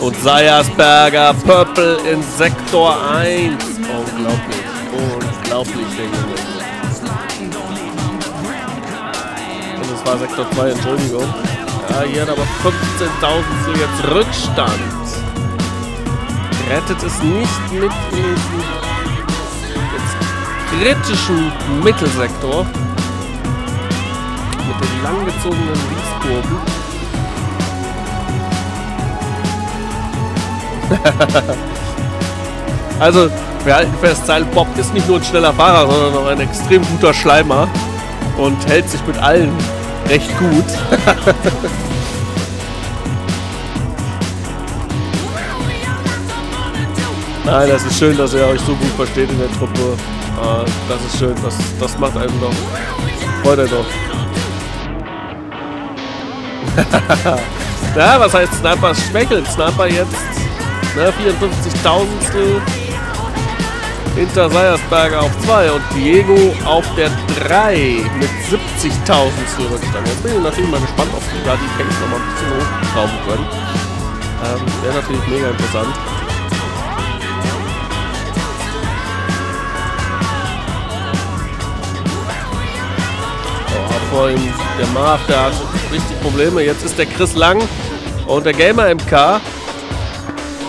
Und Seiersberger Purple in Sektor 1. Unglaublich. Unglaublich, der Junge. Und es war Sektor 2, Entschuldigung. Ja, hier hat aber 15.000 jetzt Rückstand. Rettet es nicht mit jetzt kritischen Mittelsektor. Mit den langgezogenen Linkskurven. also, wir halten fest, Silent Bob ist nicht nur ein schneller Fahrer, sondern auch ein extrem guter Schleimer und hält sich mit allen recht gut. Nein, das ist schön, dass ihr euch so gut versteht in der Truppe. Ah, das ist schön, das, das macht einem doch. Freut euch doch. ja, was heißt Sniper schwächeln? Sniper jetzt Ne, 54 hinter Seiersberger auf 2 und Diego auf der 3 mit 70 Tausendstel Rückstand. Jetzt bin ich natürlich mal gespannt, ob die da die Pace nochmal ein bisschen hochschrauben können. Ähm, Wäre natürlich mega interessant. Oh, vorhin der Marv, der hat richtig Probleme. Jetzt ist der Chris Lang und der Gamer MK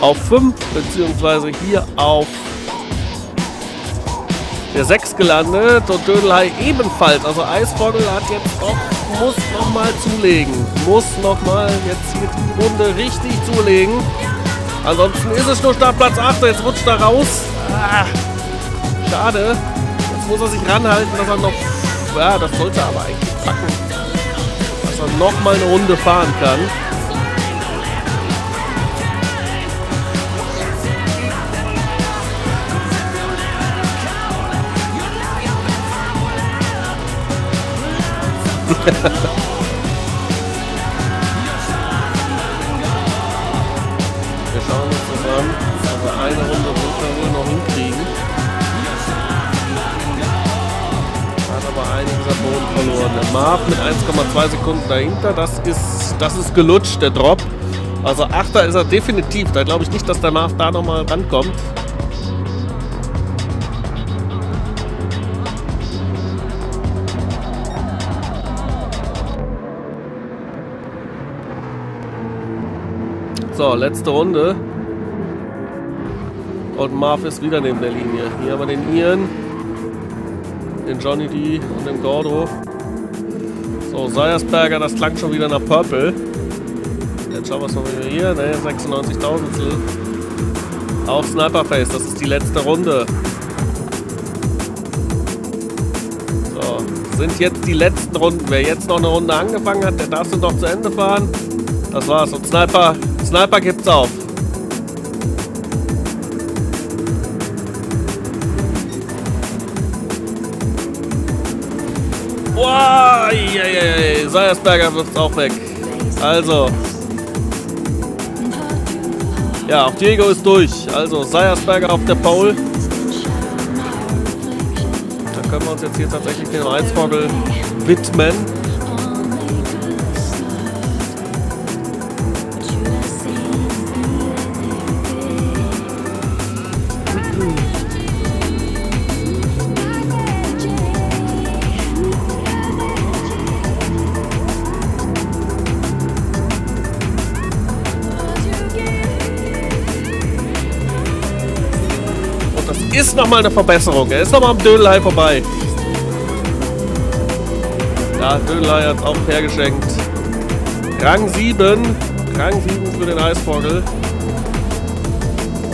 auf 5, beziehungsweise hier auf der 6 gelandet und Dödelhai ebenfalls. Also Eisvogel hat jetzt auch, muss nochmal zulegen. Muss nochmal jetzt hier die Runde richtig zulegen. Ansonsten ist es nur Startplatz 8. Jetzt rutscht er raus. Ah, schade. Jetzt muss er sich ranhalten, dass er noch... Ja, das sollte aber eigentlich packen. Dass er nochmal eine Runde fahren kann. Wir schauen uns an, ob wir eine Runde runter wohl noch hinkriegen. Hat aber einiges am Boden verloren. Der Marv mit 1,2 Sekunden dahinter, das ist, das ist gelutscht, der Drop. Also Achter ist er definitiv. Da glaube ich nicht, dass der Marv da nochmal rankommt. So, letzte Runde. Und Marv ist wieder neben der Linie. Hier haben wir den Ian, den Johnny D und den Gordo. So, Seiersberger, das klang schon wieder nach Purple. Jetzt schauen wir es mal wieder hier. Ne, 96.000. Auf Sniperface, das ist die letzte Runde. So, sind jetzt die letzten Runden. Wer jetzt noch eine Runde angefangen hat, der darf sie noch zu Ende fahren. Das war's. Und Sniper Sniper gibt's auf. Boah, Seiersberger wirft auch weg. Also. Ja, auch Diego ist durch. Also Seiersberger auf der Pole. Da können wir uns jetzt hier tatsächlich den Eisvogel widmen. Nochmal eine Verbesserung. Er ist nochmal am Dödelei vorbei. Ja, Dödelei hat auch hergeschenkt. Rang 7. Rang 7 für den Eisvogel.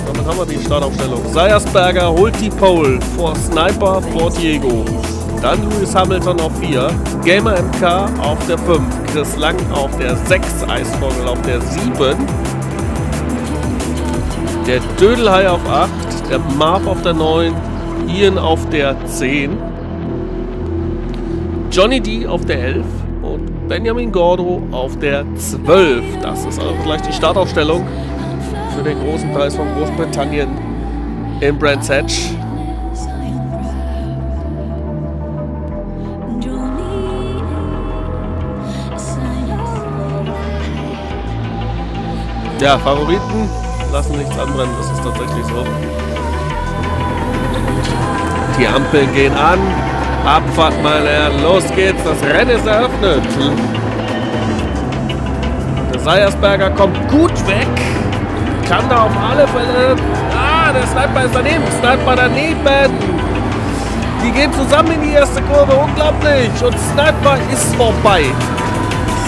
Damit haben wir die Startaufstellung. Seiersberger holt die Pole vor Sniper, vor Diego. Dann Lewis Hamilton auf 4. Gamer MK auf der 5. Chris Lang auf der 6. Eisvogel auf der 7. Der Dödelhai auf 8 der Marv auf der 9, Ian auf der 10, Johnny D auf der 11 und Benjamin Gordo auf der 12. Das ist also gleich die Startaufstellung für den großen Preis von Großbritannien in Brands Hatch. Ja, Favoriten lassen nichts anbrennen, das ist tatsächlich so. Die Ampeln gehen an. Abfahrt mal her. Los geht's. Das Rennen ist eröffnet. Der Seiersberger kommt gut weg. Kann da auf alle Fälle... Ah, der Sniper ist daneben. Sniper daneben. Die gehen zusammen in die erste Kurve. Unglaublich. Und Sniper ist vorbei.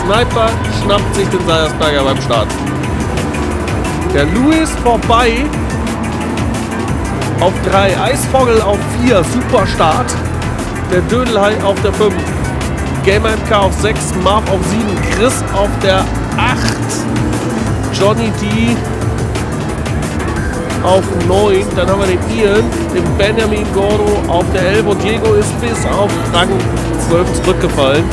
Sniper schnappt sich den Seiersberger beim Start. Der Louis vorbei. Auf 3. Eisvogel auf 4. Super Start. Der Dödelhai auf der 5. Gamer MK auf 6. Marv auf 7. Chris auf der 8. Johnny D auf 9. Dann haben wir den Ian, den Benjamin Gordo auf der 11 und Diego ist bis auf Rang 12 zurückgefallen.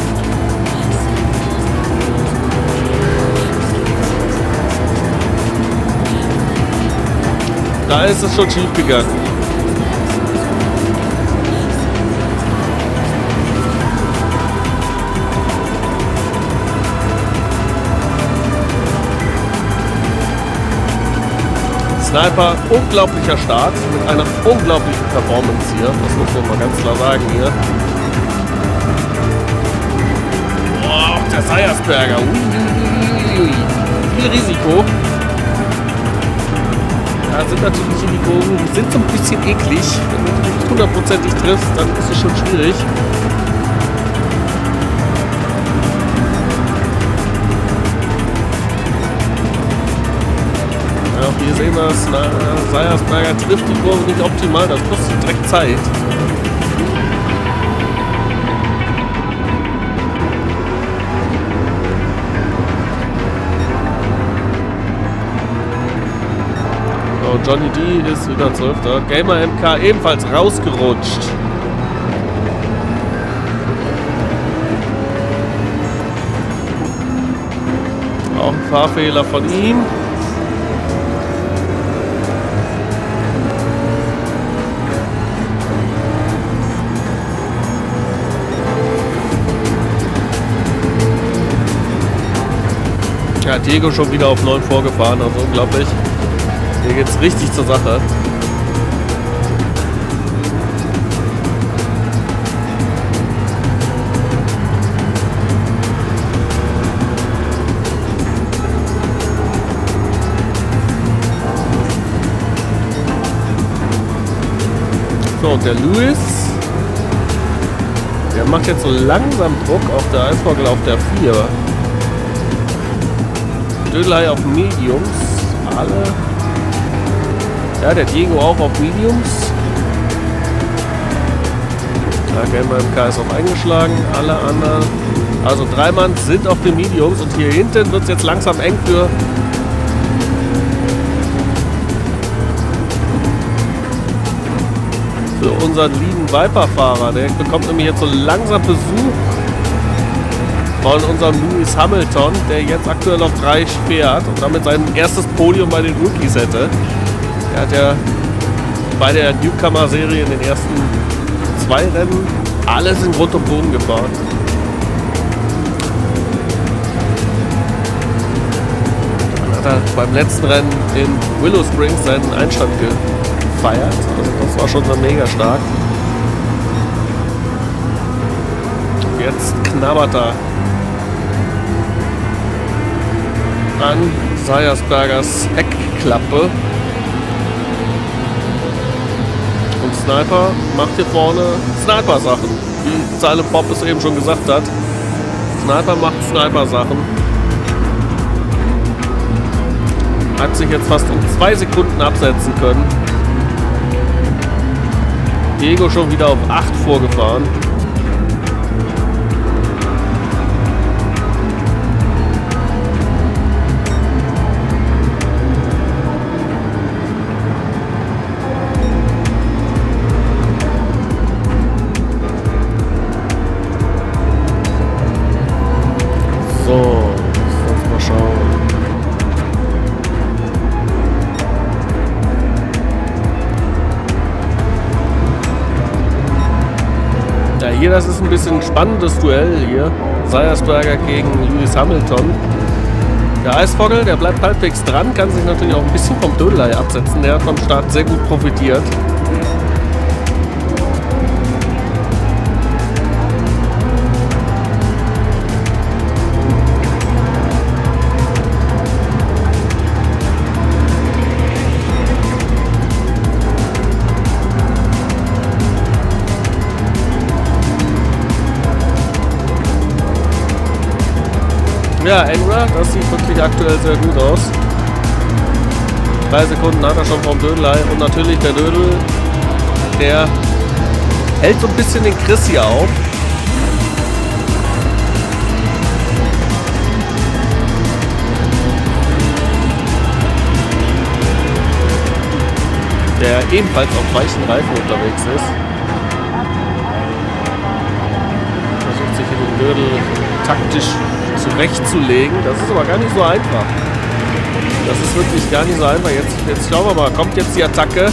Da ist es schon schief gegangen. Sniper, unglaublicher Start mit einer unglaublichen Performance hier. Das muss man mal ganz klar sagen hier. Boah, der Seiersberger. Viel Risiko. Da sind natürlich die die sind so ein bisschen eklig. Wenn du nicht hundertprozentig triffst, dann ist es schon schwierig. Ja, auch hier sehen wir es, Seiersberger trifft die Kurve nicht optimal, das kostet direkt Zeit. So, Johnny D ist wieder 12. Gamer MK ebenfalls rausgerutscht. Auch ein Fahrfehler von ihm. Ja, Diego schon wieder auf 9 vorgefahren, also unglaublich. Hier geht's richtig zur Sache. So, und der Lewis, der macht jetzt so langsam Druck auf der Eisvogel auf der 4. Dödelei auf Mediums. Alle. Ja, der Diego auch auf Mediums. Da Gamer MK ist auch eingeschlagen. Alle anderen. Also drei Mann sind auf den Mediums und hier hinten wird es jetzt langsam eng für unseren lieben Viper-Fahrer. Der bekommt nämlich jetzt so langsam Besuch von unserem Lewis Hamilton, der jetzt aktuell auf 3 fährt und damit sein erstes Podium bei den Rookies hätte. Er hat ja bei der Newcomer-Serie in den ersten zwei Rennen alles in Grund und Boden gefahren. Dann hat er beim letzten Rennen in Willow Springs seinen Einstand gefeiert. Also das war schon mega stark. Jetzt knabbert er an Seiersbergers Heckklappe. Sniper macht hier vorne Sniper-Sachen. Wie Silent Bob es eben schon gesagt hat. Sniper macht Sniper-Sachen. Hat sich jetzt fast um zwei Sekunden absetzen können. Diego schon wieder auf 8 vorgefahren. Das ist ein bisschen spannendes Duell hier. Seiersberger gegen Lewis Hamilton. Der Eisvogel, der bleibt halbwegs dran, kann sich natürlich auch ein bisschen vom Dödelei absetzen. Der hat vom Start sehr gut profitiert. Ja, Enra, das sieht wirklich aktuell sehr gut aus. Drei Sekunden hat er schon vom Dödelei. Und natürlich der Dödel, der hält so ein bisschen den Chris hier auf. Der ebenfalls auf weichen Reifen unterwegs ist. Versucht sich in den Dödel taktisch zurechtzulegen. Das ist aber gar nicht so einfach. Das ist wirklich gar nicht so einfach. Jetzt, jetzt schauen wir mal. Kommt jetzt die Attacke?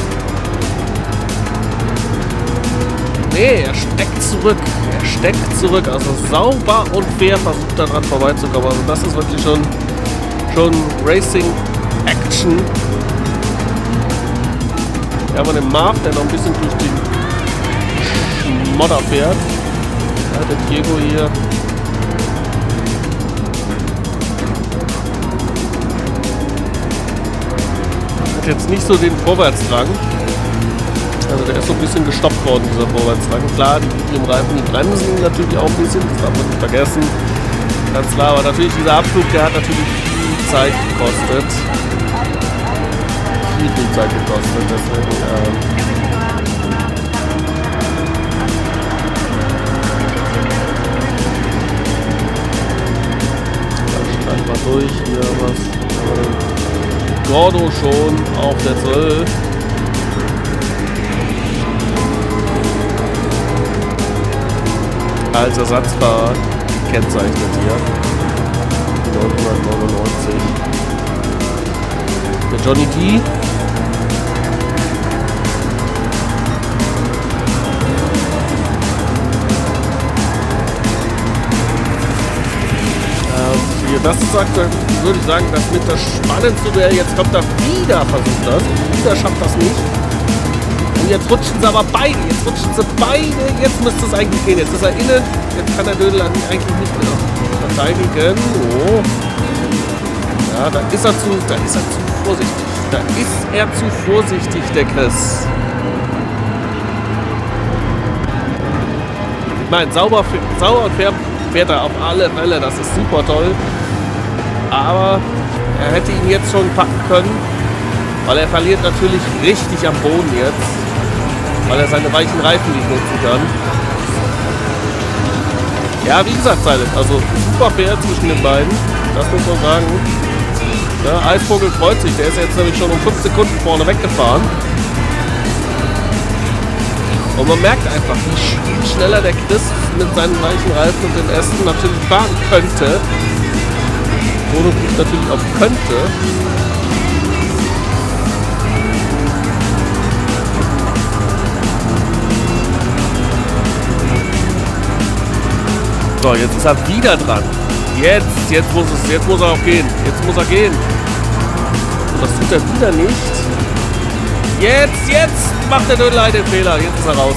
Nee, er steckt zurück. Er steckt zurück. Also sauber und fair versucht daran vorbeizukommen. Also das ist wirklich schon, schon Racing Action. Wir haben den Marv, der noch ein bisschen durch den Schmodder fährt. Ja, der Diego hier hat jetzt nicht so den Vorwärtsdrang. Also der ist so ein bisschen gestoppt worden, dieser Vorwärtsdrang. Klar, die im Reifen, die bremsen natürlich auch ein bisschen, das darf man nicht vergessen. Ganz klar, aber natürlich dieser Abflug, der hat natürlich viel Zeit gekostet. Viel, viel Zeit gekostet. Deswegen, ähm mal durch hier was. Gordo schon auf der 12. Als Ersatzfahrer kennzeichnet hier. 999. Der Johnny D. hier. Das ist aktuell, würde ich sagen, das mit das spannendste Duell. Jetzt kommt er wieder, versucht das. Wieder schafft das nicht. Und jetzt rutschen sie aber beide. Jetzt rutschen sie beide. Jetzt müsste es eigentlich gehen. Jetzt ist er innen. Jetzt kann der Dödel eigentlich nicht mehr verteidigen. Oh. Ja, da ist er zu, da ist er zu vorsichtig. Da ist er zu vorsichtig, der Chris. Meine, sauber, sauber und fair fährt er auf alle Fälle. Das ist super toll. Aber er hätte ihn jetzt schon packen können, weil er verliert natürlich richtig am Boden jetzt, weil er seine weichen Reifen nicht nutzen kann. Ja, wie gesagt, Silent, also super fair zwischen den beiden, das muss man sagen. Ja, Eisvogel freut sich, der ist jetzt nämlich schon um 5 Sekunden vorne weggefahren. Und man merkt einfach, wie schneller der Chris mit seinen weichen Reifen und den Ästen natürlich fahren könnte, Ist natürlich auf könnte. So, jetzt ist er wieder dran. Jetzt, jetzt muss es, jetzt muss er auch gehen. Jetzt muss er gehen. Und das tut er wieder nicht. Jetzt, jetzt macht der Dödelei den Fehler. Jetzt ist er raus.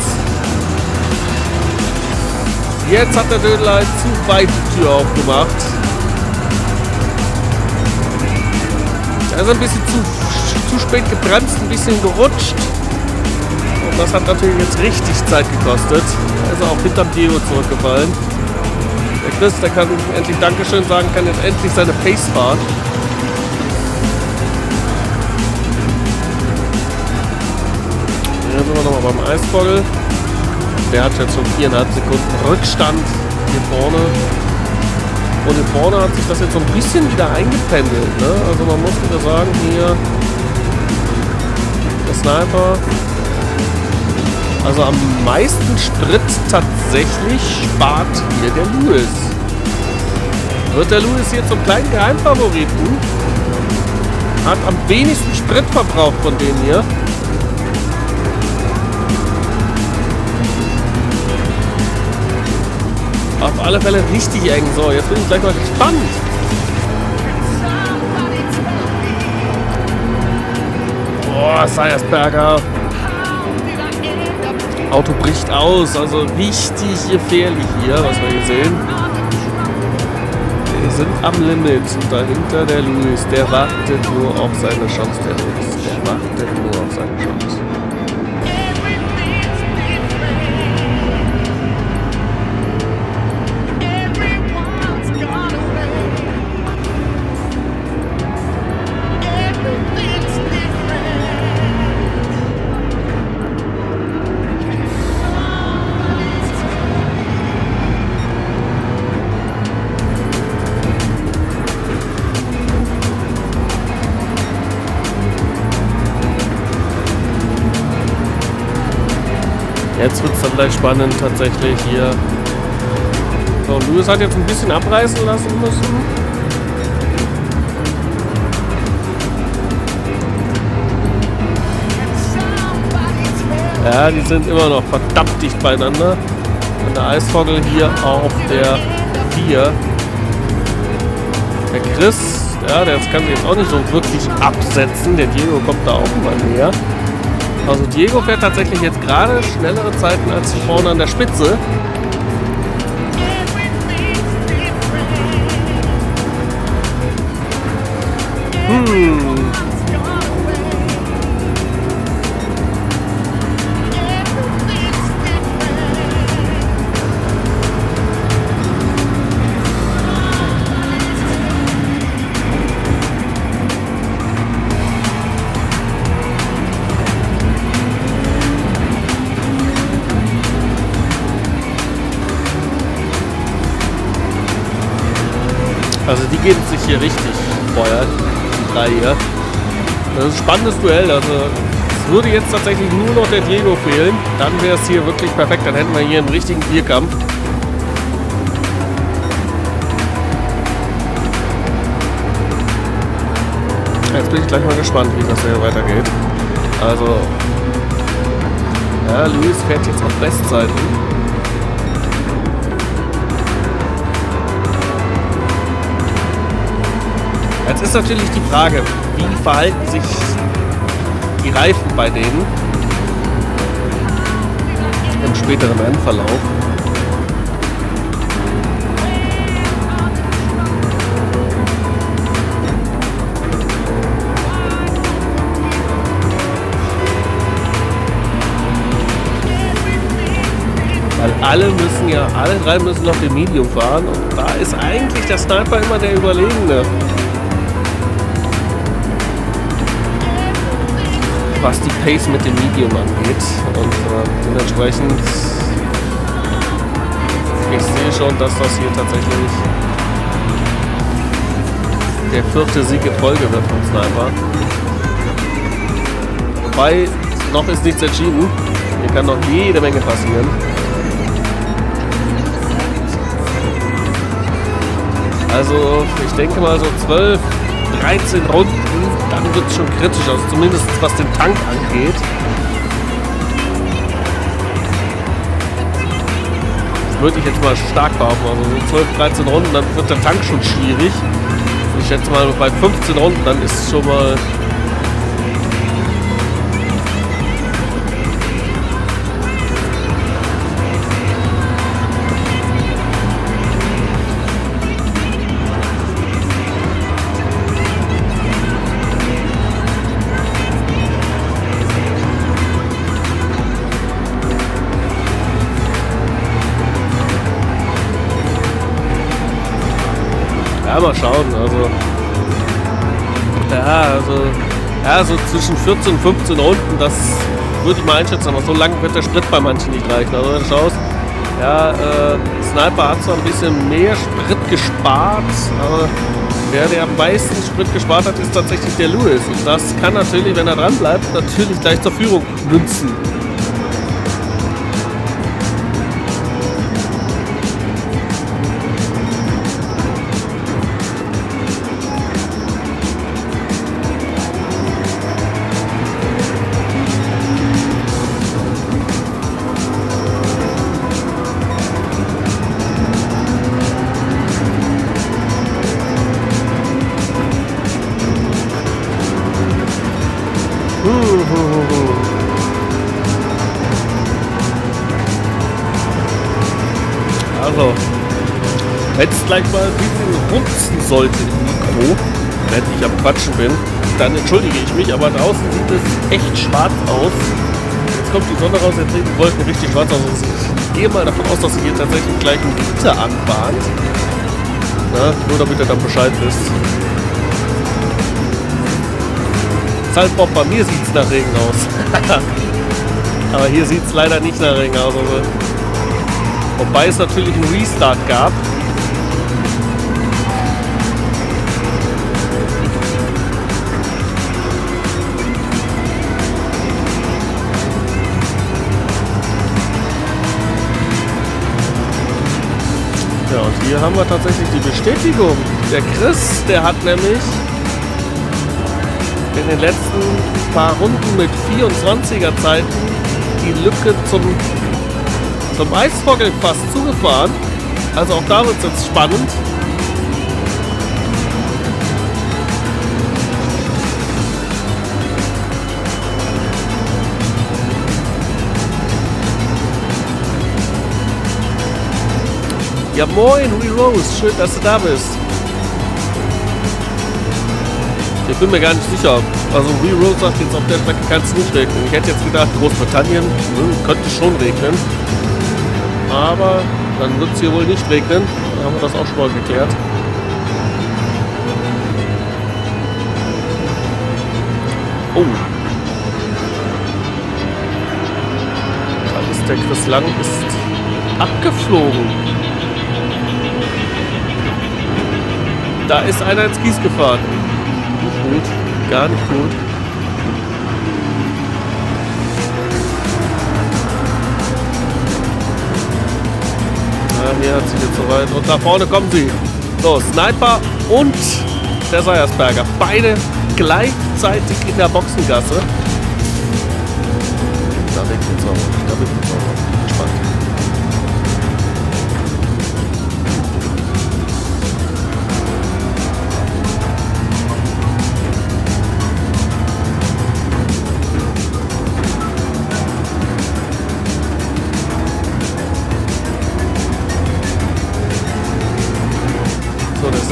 Jetzt hat der Dödelei zu weit die Tür aufgemacht. Also ein bisschen zu, zu spät gebremst, ein bisschen gerutscht. Und das hat natürlich jetzt richtig Zeit gekostet. Ist auch hinterm Diego zurückgefallen. Der Chris, der kann endlich Dankeschön sagen, kann jetzt endlich seine Pace fahren. Hier sind wir nochmal beim Eisvogel. Der hat jetzt schon viereinhalb Sekunden Rückstand hier vorne. Und vorne hat sich das jetzt so ein bisschen wieder eingependelt. Ne? Also man muss wieder sagen, hier der Sniper. Also am meisten Sprit tatsächlich spart hier der Lewis. Wird der Lewis hier zum kleinen Geheimfavoriten? Hat am wenigsten Sprit verbraucht von denen hier. alle Fälle richtig eng. So, jetzt bin ich gleich mal gespannt. Boah, Seiersberger. Auto bricht aus, also richtig gefährlich hier, was wir hier sehen. Wir sind am Limit und dahinter der Luis, der wartet nur auf seine Chance, der Luis. Der wartet nur auf seine Chance. Jetzt wird es dann gleich spannend tatsächlich hier. So, Lewis hat jetzt ein bisschen abreißen lassen müssen. Ja, die sind immer noch verdammt dicht beieinander. Und der Eisvogel hier auf der 4. Der Chris, ja, der kann sich jetzt auch nicht so wirklich absetzen. Der Diego kommt da auch immer näher. Also Diego fährt tatsächlich jetzt gerade schnellere Zeiten als vorne an der Spitze. Also die geben sich hier richtig Feuer, die drei hier. Das ist ein spannendes Duell. Also es würde jetzt tatsächlich nur noch der Diego fehlen. Dann wäre es hier wirklich perfekt. Dann hätten wir hier einen richtigen Vierkampf. Jetzt bin ich gleich mal gespannt, wie das hier weitergeht. Also, ja, Luis fährt jetzt auf Bestzeiten. Jetzt ist natürlich die Frage, wie verhalten sich die Reifen bei denen im späteren Rennverlauf. Weil alle müssen ja, alle drei müssen noch den Medium fahren und da ist eigentlich der Sniper immer der Überlegene. Was die Pace mit dem Medium angeht. Und äh, dementsprechend, ich sehe schon, dass das hier tatsächlich der vierte Sieg in Folge wird vom Sniper. Wobei, noch ist nichts entschieden. Hier kann noch jede Menge passieren. Also, ich denke mal so 12, 13 Runden, wird es schon kritisch, also zumindest was den Tank angeht. Würde ich jetzt mal stark behaupten. Also so 12, 13 Runden, dann wird der Tank schon schwierig. Ich schätze mal, bei 15 Runden, dann ist es schon mal mal schauen. Also. Ja, also. Ja, so zwischen 14 und 15 Runden, das würde ich mal einschätzen, aber so lange wird der Sprit bei manchen nicht reichen. Also wenn du schaust, ja, äh, Sniper hat zwar ein bisschen mehr Sprit gespart, aber der, der am meisten Sprit gespart hat, ist tatsächlich der Lewis. Und das kann natürlich, wenn er dran bleibt, natürlich gleich zur Führung münzen. Es gleich mal ein bisschen runzen sollte im Mikro, wenn ich am Quatschen bin, dann entschuldige ich mich, aber draußen sieht es echt schwarz aus. Jetzt kommt die Sonne raus, jetzt sehen die Wolken richtig schwarz aus. Also ich gehe mal davon aus, dass sich hier tatsächlich gleich ein Gitter anbahnt. Na, nur damit ihr dann Bescheid wisst. Salzbob, bei mir sieht es nach Regen aus. aber hier sieht es leider nicht nach Regen aus. Also Wobei es natürlich einen Restart gab. Hier haben wir tatsächlich die Bestätigung. Der Chris, der hat nämlich in den letzten paar Runden mit 24er Zeiten die Lücke zum zum Eisvogel fast zugefahren. Also auch da wird es jetzt spannend. Ja moin, Wee Rose, schön, dass du da bist. Ich bin mir gar nicht sicher. Also Wee Rose sagt jetzt, auf der Strecke kann es nicht regnen. Ich hätte jetzt gedacht, Großbritannien hm, könnte schon regnen. Aber dann wird es hier wohl nicht regnen. Dann haben wir das auch schon mal geklärt. Oh. Da ist der Chris Lang ist abgeflogen. Da ist einer ins Kies gefahren. Nicht gut. Gar nicht gut. hier hat sie jetzt soweit. Und da vorne kommen sie. So, Sniper und der Seiersberger. Beide gleichzeitig in der Boxengasse. Da regnet es auch. Da regnet es auch.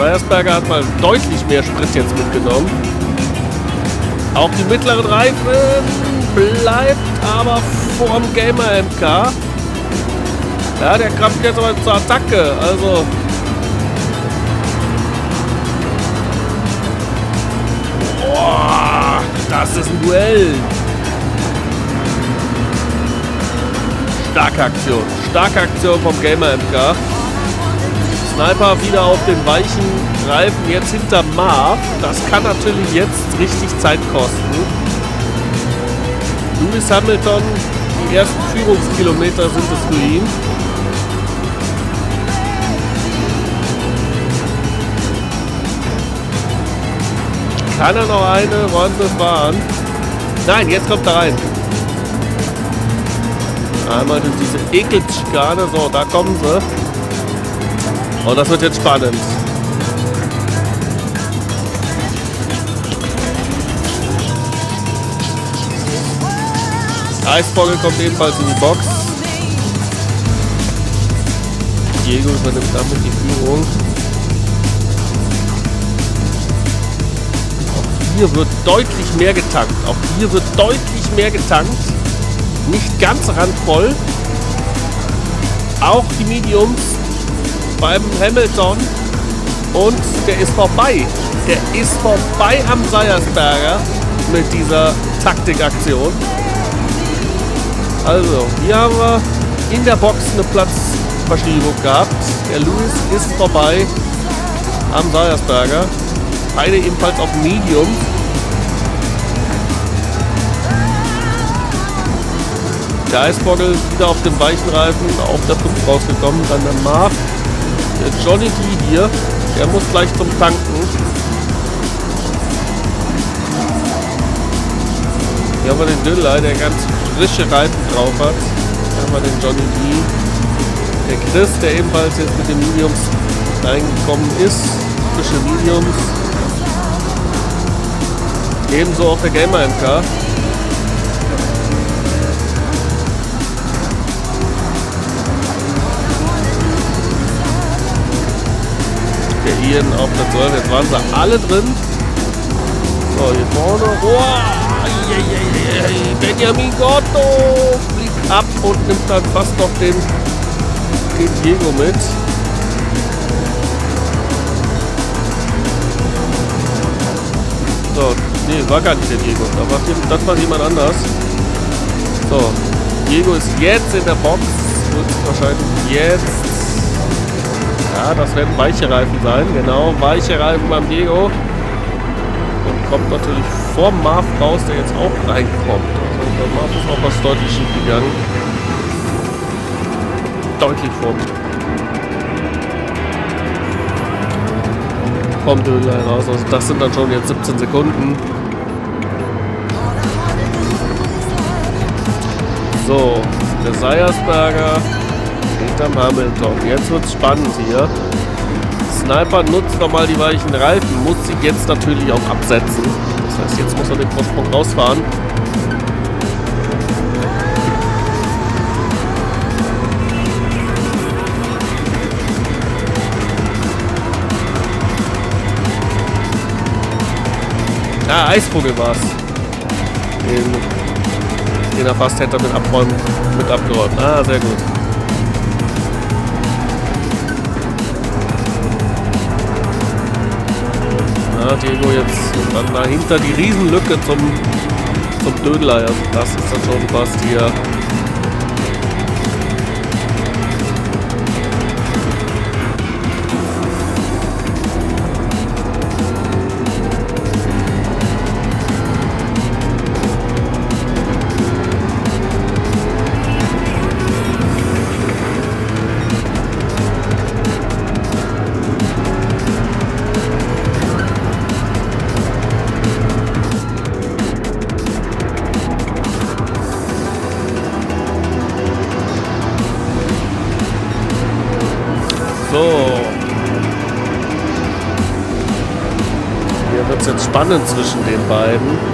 Seiersberger hat mal deutlich mehr Sprit jetzt mitgenommen. Auch die mittleren Reifen bleibt aber vorm Gamer MK. Ja, der kraft jetzt aber zur Attacke. Also. Boah, das ist ein Duell. Starke Aktion. Starke Aktion vom Gamer MK. Sniper wieder auf den weichen Reifen jetzt hinter Marv. Das kann natürlich jetzt richtig Zeit kosten. Lewis Hamilton, die ersten Führungskilometer sind es für ihn. Kann er noch eine Runde fahren? Nein, jetzt kommt er rein. Einmal durch diese Ekelschikane. So, da kommen sie. Und das wird jetzt spannend. Eisvogel kommt ebenfalls in die Box. Diego übernimmt damit die Führung. Auch hier wird deutlich mehr getankt. Auch hier wird deutlich mehr getankt. Nicht ganz randvoll. Auch die Mediums beim Hamilton. Und der ist vorbei. Der ist vorbei am Seiersberger mit dieser Taktikaktion. Also, hier haben wir in der Box eine Platzverschiebung gehabt. Der Lewis ist vorbei am Seiersberger. Beide ebenfalls auf Medium. Der Eisvogel wieder auf dem weichen Reifen, auf der 5 rausgekommen. Dann der Marv der Johnny D hier, der muss gleich zum Tanken. Hier haben wir den Dillei, der ganz frische Reifen drauf hat. Hier haben wir den Johnny D. Der Chris, der ebenfalls jetzt mit den Mediums reingekommen ist. Frische Mediums. Ebenso auch der Gamer MK. Gehen auf der 12. Jetzt waren sie alle drin. So, hier vorne. Oh, Benjamin Gotto fliegt ab und nimmt dann fast noch den, den Diego mit. So, nee, war gar nicht der Diego. Das war jemand anders. So, Diego ist jetzt in der Box. Wird wahrscheinlich jetzt... Ja, das werden weiche Reifen sein. Genau, weiche Reifen beim Diego. Und kommt natürlich vor Marv raus, der jetzt auch reinkommt. Also bei Marv ist auch was deutlich schief gegangen. Deutlich vor Kommt raus. Also das sind dann schon jetzt 17 Sekunden. So, der Seiersberger hinterm Hamilton. Jetzt wird es spannend hier. Sniper nutzt nochmal die weichen Reifen, muss sie jetzt natürlich auch absetzen. Das heißt, jetzt muss er den Vorsprung rausfahren. Ah, Eisvogel war's. Den den er fast hätte mit abräumen, mit abgeräumt. Ah, sehr gut. Ja, Diego jetzt dann dahinter die Riesenlücke zum, zum Dödler. Also das ist dann schon fast hier spannend zwischen den beiden.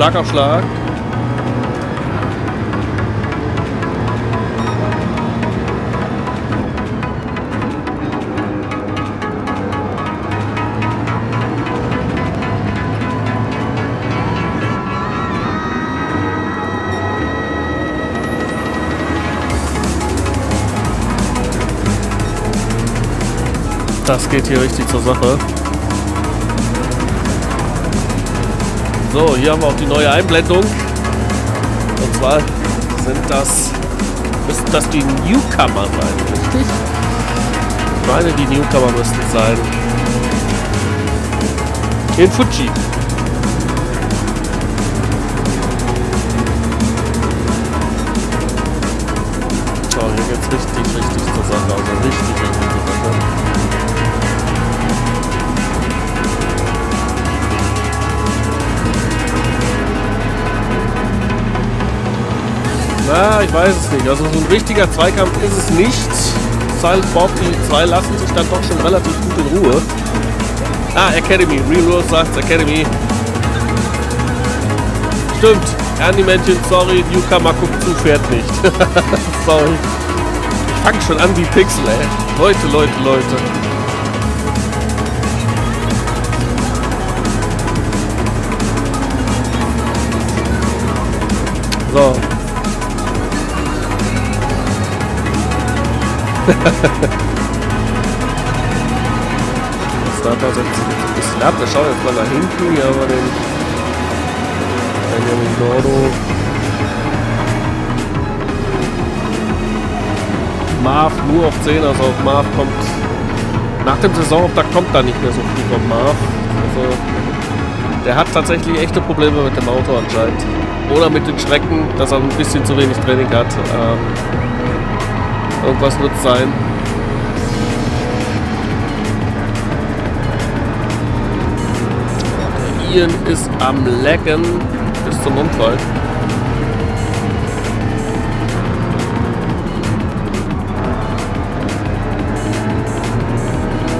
Schlag auf Schlag. Das geht hier richtig zur Sache. So, hier haben wir auch die neue Einblendung. Und zwar sind das, müssten das die Newcomer sein, richtig? Ich meine, die Newcomer müssten sein. In Fuji. So, hier geht's richtig, richtig zur Sache. Also richtig, richtig zur Sache. Na, ich weiß es nicht. Also so ein richtiger Zweikampf ist es nicht. Silent Bob, die zwei lassen sich dann doch schon relativ gut in Ruhe. Ah, Academy. Real Rules sagt Academy. Stimmt. Ernie-Männchen, sorry, Newcomer guckt zu, fährt nicht. sorry. Ich fang schon an wie Pixel, ey. Leute, Leute, Leute. So, Starter setzt sich ein bisschen ab. Wir schauen jetzt mal nach hinten. Hier haben wir den Benjamin Gordo. Marv nur auf 10, also auf Marv kommt nach dem Saisonauftakt kommt da nicht mehr so viel von Marv. Also der hat tatsächlich echte Probleme mit dem Auto anscheinend. Oder mit den Strecken, dass er ein bisschen zu wenig Training hat. Ähm, irgendwas wird sein. Ian ist am Lecken bis zum Unfall.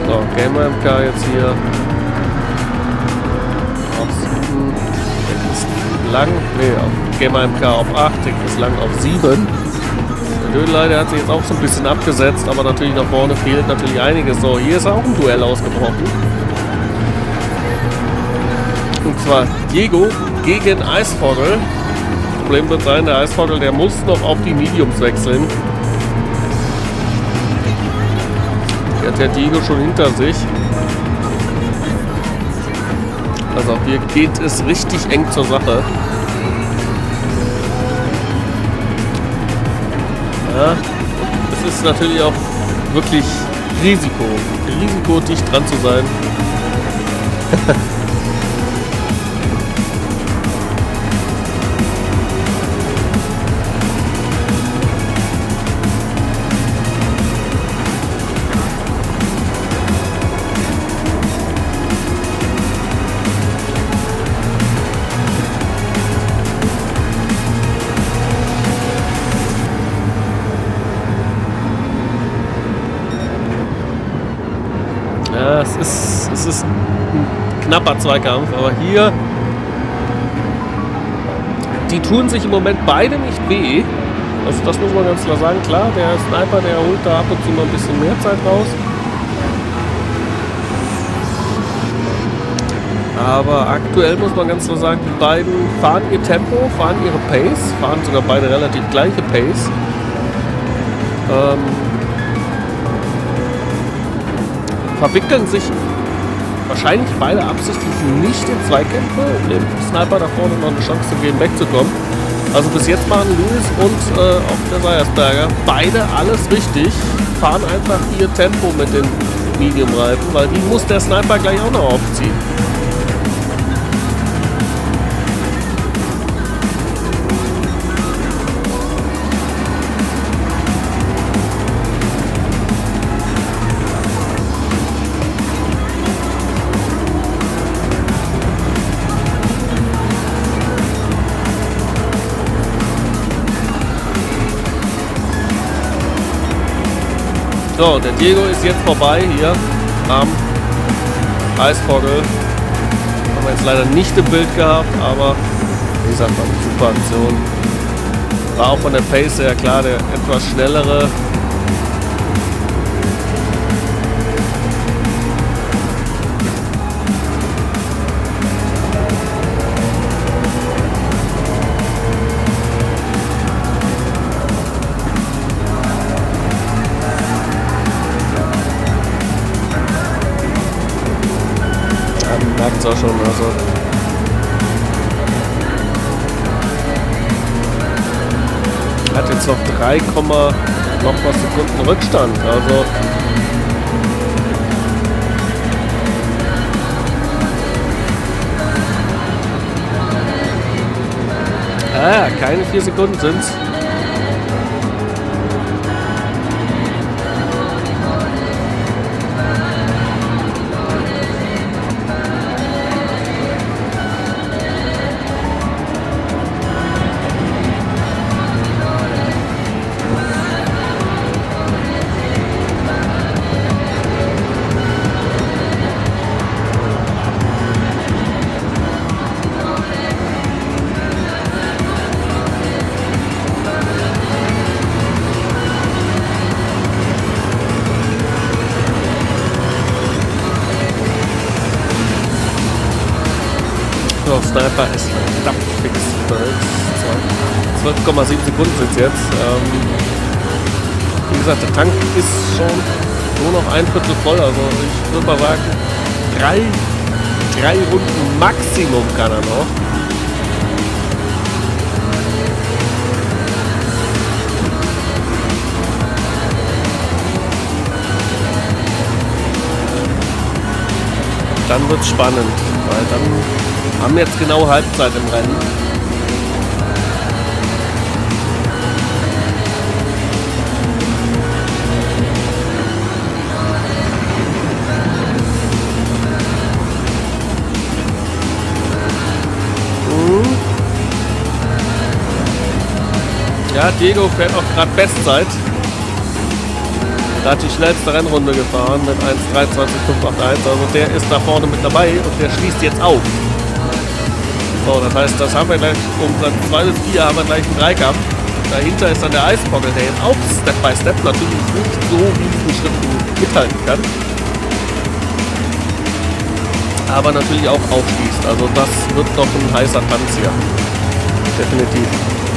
So, Gamer MK jetzt hier lang, nee, auf Gamer MK auf 8, ist lang auf 7. Dödler, der hat sich jetzt auch so ein bisschen abgesetzt, aber natürlich nach vorne fehlt natürlich einiges. So, hier ist auch ein Duell ausgebrochen. Und zwar Diego gegen Eisvogel. Problem wird sein, der Eisvogel, der muss noch auf die Mediums wechseln. Der hat der Diego schon hinter sich. Also hier geht es richtig eng zur Sache. Ja, es ist natürlich auch wirklich Risiko. Risiko, dicht dran zu sein. knapper Zweikampf, aber hier, die tun sich im Moment beide nicht weh. Also das muss man ganz klar sagen. Klar, der Sniper, der holt da ab und zu mal ein bisschen mehr Zeit raus. Aber aktuell muss man ganz klar sagen, die beiden fahren ihr Tempo, fahren ihre Pace, fahren sogar beide relativ gleiche Pace. Ähm, verwickeln sich wahrscheinlich beide absichtlich nicht in Zweikämpfe, um dem Sniper da vorne noch eine Chance zu geben, wegzukommen. Also bis jetzt machen Lewis und äh, auch der Seiersberger beide alles richtig, fahren einfach ihr Tempo mit den Medium-Reifen, weil die muss der Sniper gleich auch noch aufziehen. So, der Diego ist jetzt vorbei hier am Eisvogel. Haben wir jetzt leider nicht im Bild gehabt, aber wie gesagt, war eine super Aktion. War auch von der Pace her klar, der etwas schnellere es auch schon. Also hat jetzt noch 3, noch was Sekunden Rückstand. Also Ah, keine 4 Sekunden sind's. Sniper ist verdammt fix unterwegs. 12,7 Sekunden sind es jetzt. Ähm, wie gesagt, der Tank ist schon nur noch ein Viertel voll. Also ich würde mal sagen, drei, drei Runden Maximum kann er noch. dann wird es spannend, weil dann haben jetzt genau Halbzeit im Rennen. Mhm. Ja, Diego fährt auch gerade Bestzeit. Da hat die schnellste Rennrunde gefahren mit 1.23.581. Also der ist da vorne mit dabei und der schließt jetzt auf. So, das heißt, das haben wir gleich um Platz 2 bis 4 haben wir gleich einen Dreikampf. Dahinter ist dann der Eisvogel, der jetzt auch Step by Step natürlich nicht so riesen Schritten mithalten kann. Aber natürlich auch aufschließt. Also das wird doch ein heißer Tanz hier. Definitiv.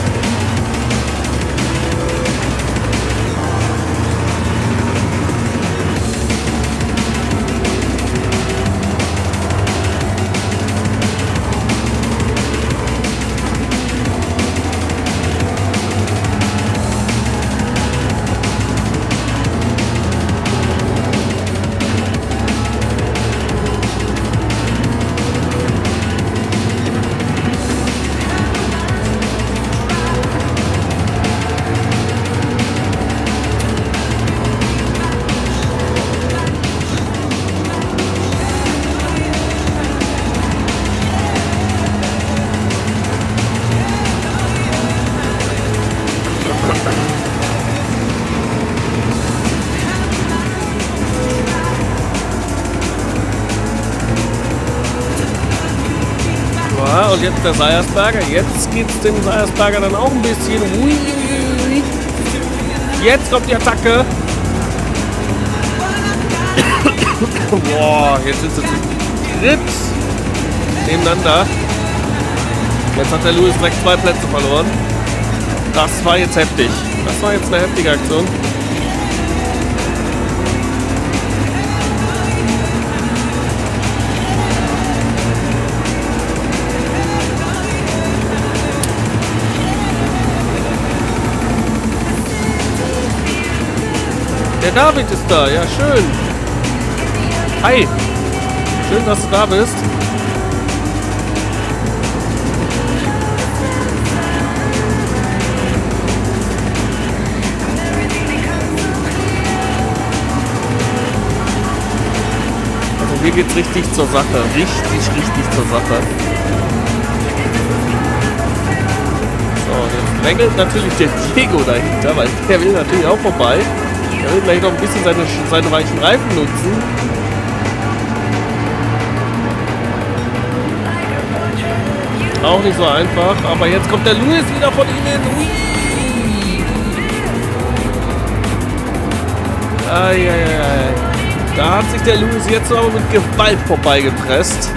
Jetzt der Seiersberger. Jetzt geht es dem Seiersberger dann auch ein bisschen. Jetzt kommt die Attacke. Boah, jetzt sind sie zu dritt nebeneinander. Jetzt hat der Louis direkt zwei Plätze verloren. Das war jetzt heftig. Das war jetzt eine heftige Aktion. David ist da, ja schön. Hi. Schön, dass du da bist. Also hier geht's richtig zur Sache. Richtig, richtig zur Sache. So, jetzt drängelt natürlich der Diego dahinter, weil der will natürlich auch vorbei. Er will gleich noch ein bisschen seine, seine weichen Reifen nutzen. Auch nicht so einfach, aber jetzt kommt der Louis wieder von. Eieiei. Da hat sich der Louis jetzt aber mit Gewalt vorbeigepresst.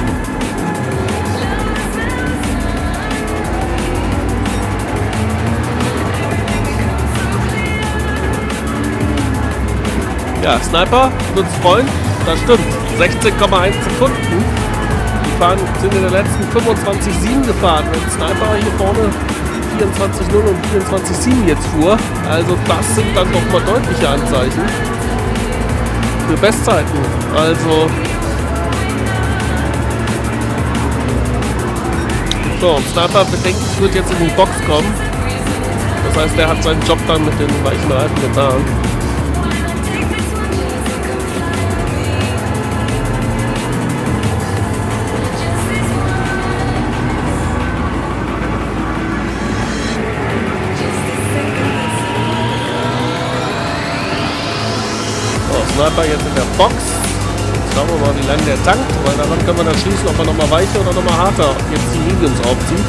Ja, Sniper, nutzt Freund, das stimmt. 16,1 Sekunden. Die fahren, sind in den letzten 25,7 gefahren. Wenn Sniper hier vorne 24,0 und 24,7 jetzt fuhr. Also das sind dann doch mal deutliche Anzeichen für Bestzeiten. Also so, und Sniper bedenkt, es wird jetzt in die Box kommen. Das heißt, er hat seinen Job dann mit den weichen Reifen getan. Sniper jetzt in der Box. Schauen wir mal, wie lange der tankt, weil daran können wir dann schließen, ob er nochmal weicher oder nochmal harter jetzt die Mediums aufzieht.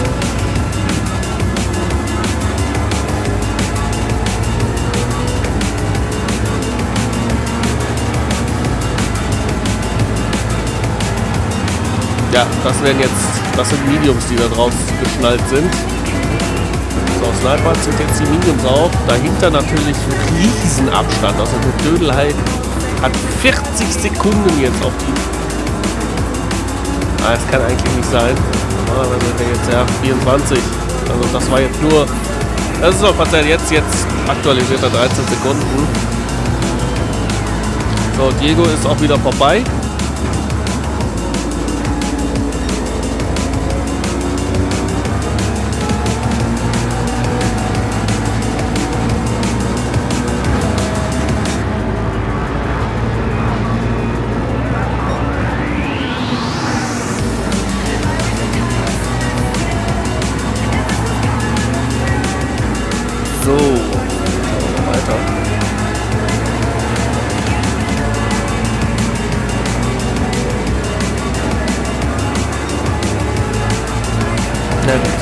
Ja, das werden jetzt, das sind Mediums, die da drauf geschnallt sind. So, Sniper zieht jetzt die Mediums auf. Dahinter natürlich ein Riesenabstand. Also der Dödelheit hat 40 Sekunden jetzt auf die. Ah, das kann eigentlich nicht sein. Normalerweise hätte er jetzt ja 24. Also das war jetzt nur. Das ist auch was er jetzt jetzt aktualisiert hat, 13 Sekunden. So, Diego ist auch wieder vorbei.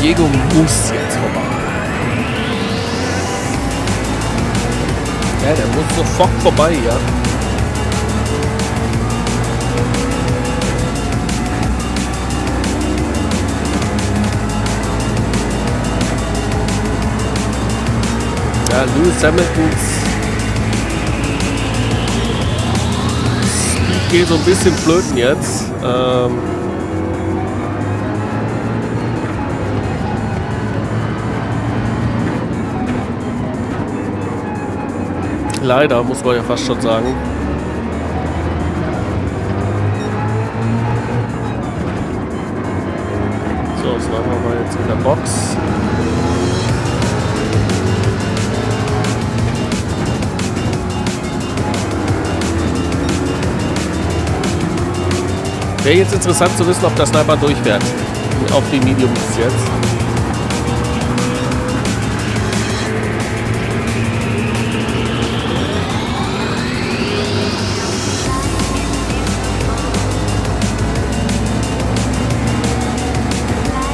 Diego muss jetzt vorbei. Ja, der muss sofort vorbei, ja. Ja, Lewis Hamiltons Speed geht so ein bisschen flöten jetzt. Ähm Leider, muss man ja fast schon sagen. So, das waren wir mal jetzt in der Box. Wäre jetzt interessant zu wissen, ob der Sniper durchfährt. Auf die Mediums jetzt.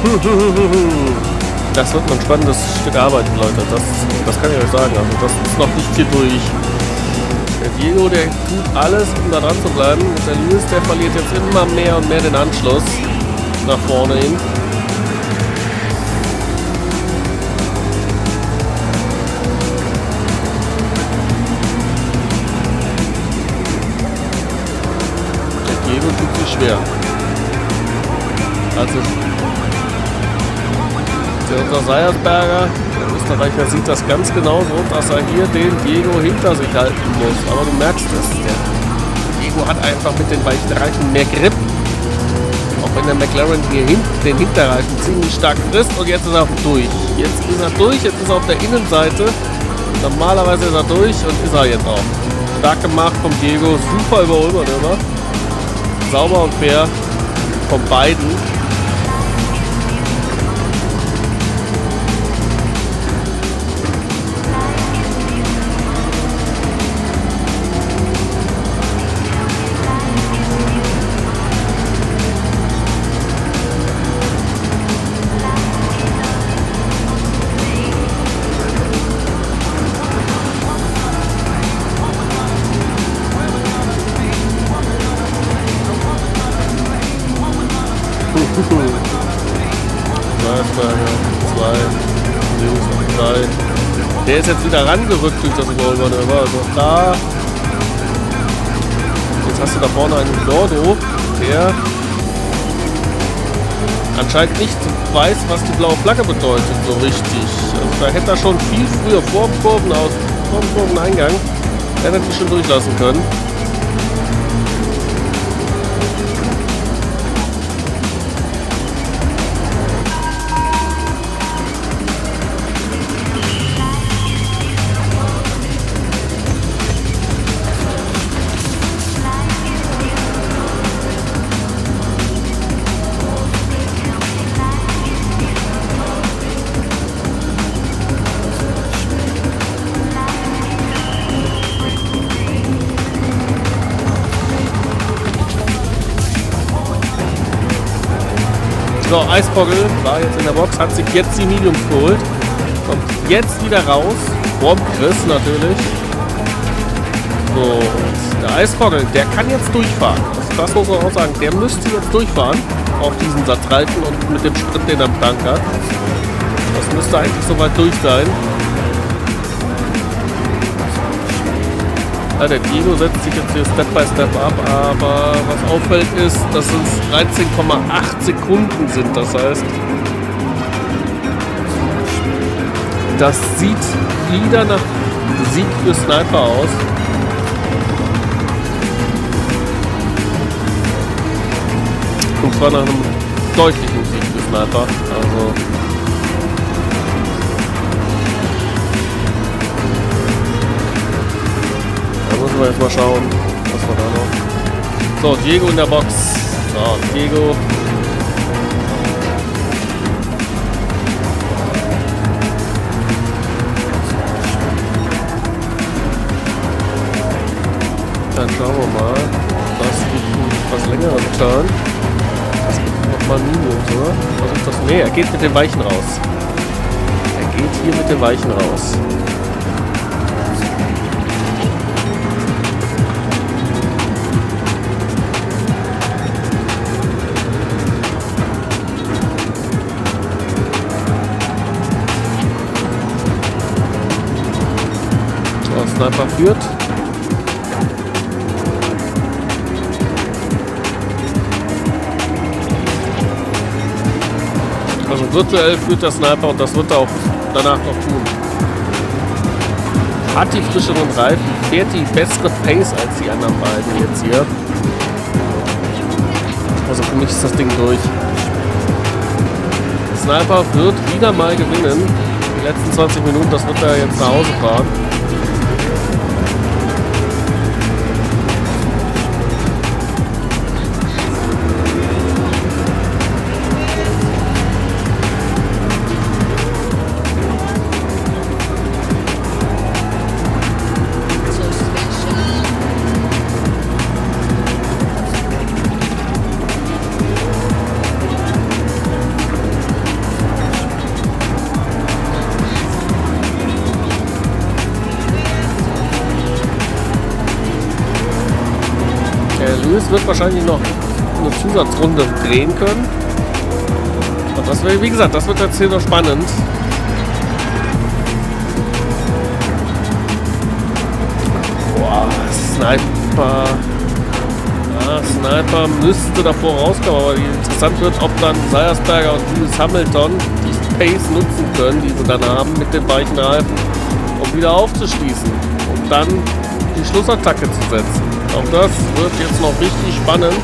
Das wird ein spannendes Stück Arbeit, Leute. Das, das kann ich euch sagen. Also das ist noch nicht hier durch. Der Diego, der tut alles, um da dran zu bleiben. Und der Lewis, der verliert jetzt immer mehr und mehr den Anschluss nach vorne hin. Der Diego tut sich schwer. Also der unser Seiersberger, der Österreicher, sieht das ganz genau so, dass er hier den Diego hinter sich halten muss. Aber du merkst es, der Diego hat einfach mit den weichen Reifen mehr Grip. Auch wenn der McLaren hier hinten den Hinterreifen ziemlich stark frisst. Und jetzt ist er durch. Jetzt ist er durch, jetzt ist er auf der Innenseite. Normalerweise ist er durch und ist er jetzt auch. Stark gemacht vom Diego, super Überholmanöver. Sauber und fair von beiden. Der ist jetzt wieder rangerückt durch das Überholmanöver. Also da. Jetzt hast du da vorne einen Gordo, der anscheinend nicht weiß, was die blaue Flagge bedeutet, so richtig. Also da hätte er schon viel früher vor dem Kurvenaus, vor dem Kurveneingang, hätte er die schon durchlassen können. So, Eisvogel war jetzt in der Box, hat sich jetzt die Mediums geholt. Kommt jetzt wieder raus. Vorm Chris natürlich. So, und der Eisvogel, der kann jetzt durchfahren. Das, muss man auch sagen. Der müsste jetzt durchfahren. Auf diesen Satzreifen und mit dem Sprit, den er am Tank hat. Das müsste eigentlich soweit durch sein. Ja, der Diego setzt sich jetzt hier Step by Step ab, aber was auffällt ist, dass es 13,8 Sekunden sind. Das heißt, das sieht wieder nach Sieg für Sniper aus. Und zwar nach einem deutlichen Sieg für Sniper. Also wir jetzt mal schauen, was wir da noch. So, Diego in der Box. So, Diego. Dann schauen wir mal. Das gibt einen etwas längeren Turn. Das gibt noch nochmal Minions, oder? Versucht das. Nee, er geht mit den Weichen raus. Er geht hier mit den Weichen raus. Sniper führt. Also virtuell führt der Sniper und das wird er auch danach noch tun. Hat die frischeren Reifen, fährt die bessere Pace als die anderen beiden jetzt hier. Also für mich ist das Ding durch. Der Sniper wird wieder mal gewinnen. Die letzten 20 Minuten, das wird er jetzt nach Hause fahren. Wird wahrscheinlich noch eine Zusatzrunde drehen können. Und das wäre, wie gesagt, das wird jetzt hier noch spannend. Boah, Sniper. Ja, Sniper müsste davor rauskommen, aber interessant wird, ob dann Seiersberger und Lewis Hamilton die Pace nutzen können, die sie dann haben mit den weichen Reifen, um wieder aufzuschließen und dann die Schlussattacke zu setzen. Auch das wird jetzt noch richtig spannend.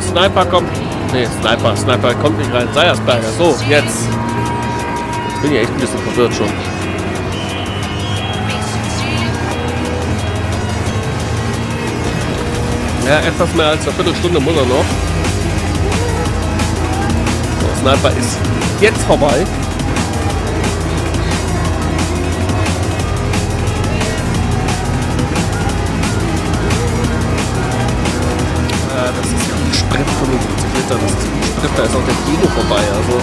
Sniper kommt. Ne, Sniper, Sniper kommt nicht rein. Seiersberger. So, jetzt. Jetzt bin ich echt ein bisschen verwirrt schon. Ja, etwas mehr als eine Viertelstunde muss er noch. So, Sniper ist jetzt vorbei. Ist auch der Diego vorbei. Also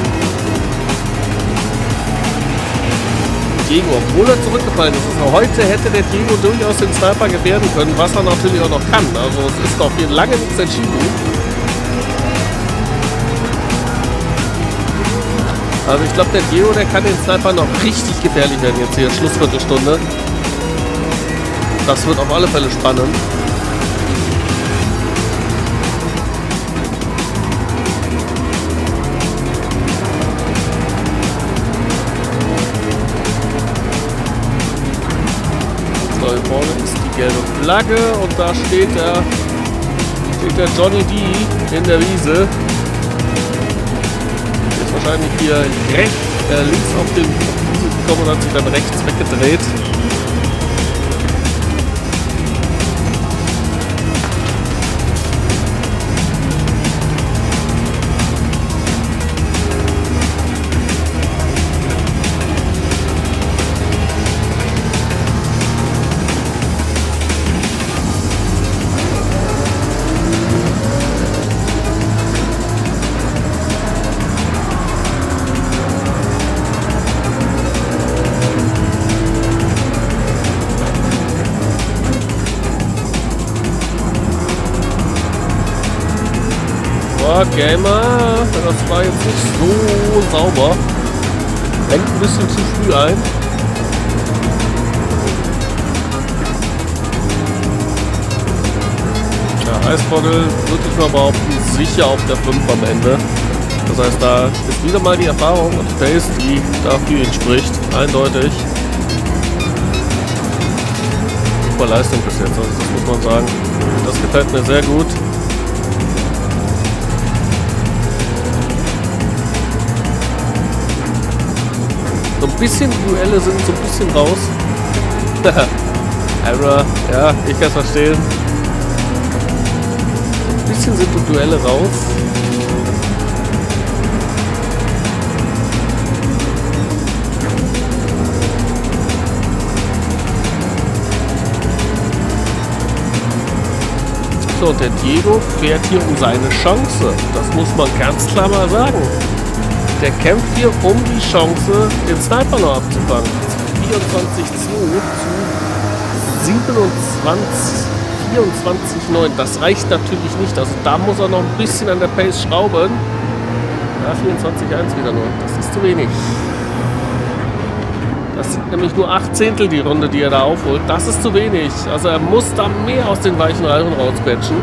Diego, obwohl er zurückgefallen ist, also heute hätte der Diego durchaus den Sniper gefährden können, was er natürlich auch noch kann. Also es ist noch hier lange nichts entschieden. Also ich glaube, der Diego, der kann den Sniper noch richtig gefährlich werden jetzt hier, Schlussviertelstunde. Das wird auf alle Fälle spannend. Gelbe Flagge und da steht der, steht der Johnny D in der Wiese. Ist wahrscheinlich hier rechts, äh, links auf die Wiese gekommen und hat sich dann rechts weggedreht. Gamer, das war jetzt nicht so sauber. Lenkt ein bisschen zu früh ein. Ja, Eisvogel, würde ich mal behaupten, sicher auf der 5 am Ende. Das heißt, da ist wieder mal die Erfahrung und Pace, die dafür ihn spricht. Eindeutig. Super Leistung bis jetzt, also das muss man sagen. Das gefällt mir sehr gut. So ein bisschen Duelle sind so ein bisschen raus. Error, ja, ich kann es verstehen. Ein bisschen sind die Duelle raus. So, und der Diego fährt hier um seine Chance. Das muss man ganz klar mal sagen. Der kämpft hier um die Chance, den Sniper noch abzufangen. 24 zu 27, 24, 9. Das reicht natürlich nicht. Also da muss er noch ein bisschen an der Pace schrauben. Ja, 24, 1 wieder nur. Das ist zu wenig. Das sind nämlich nur 8 Zehntel die Runde, die er da aufholt. Das ist zu wenig. Also er muss da mehr aus den weichen Reifen rausquetschen.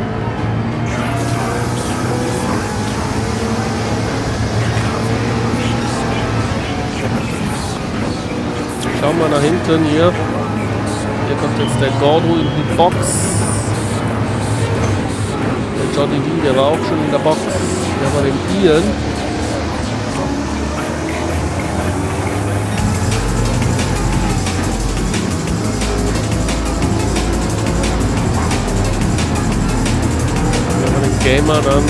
Schauen wir nach hinten hier. Hier kommt jetzt der Gordo in die Box. Der Johnny D, der war auch schon in der Box. Hier haben wir den Ian. Gamer dann,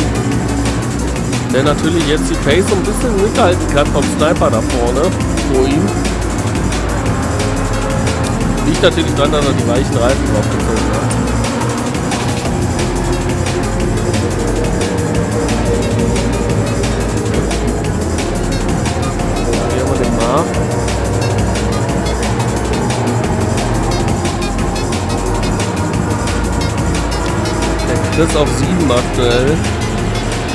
der natürlich jetzt die Pace ein bisschen mithalten kann vom Sniper da vorne vor ihm. Liegt natürlich dran, dass er die weichen Reifen draufgezogen hat. Hier haben wir den Mark. Der Chris auf 7 aktuell.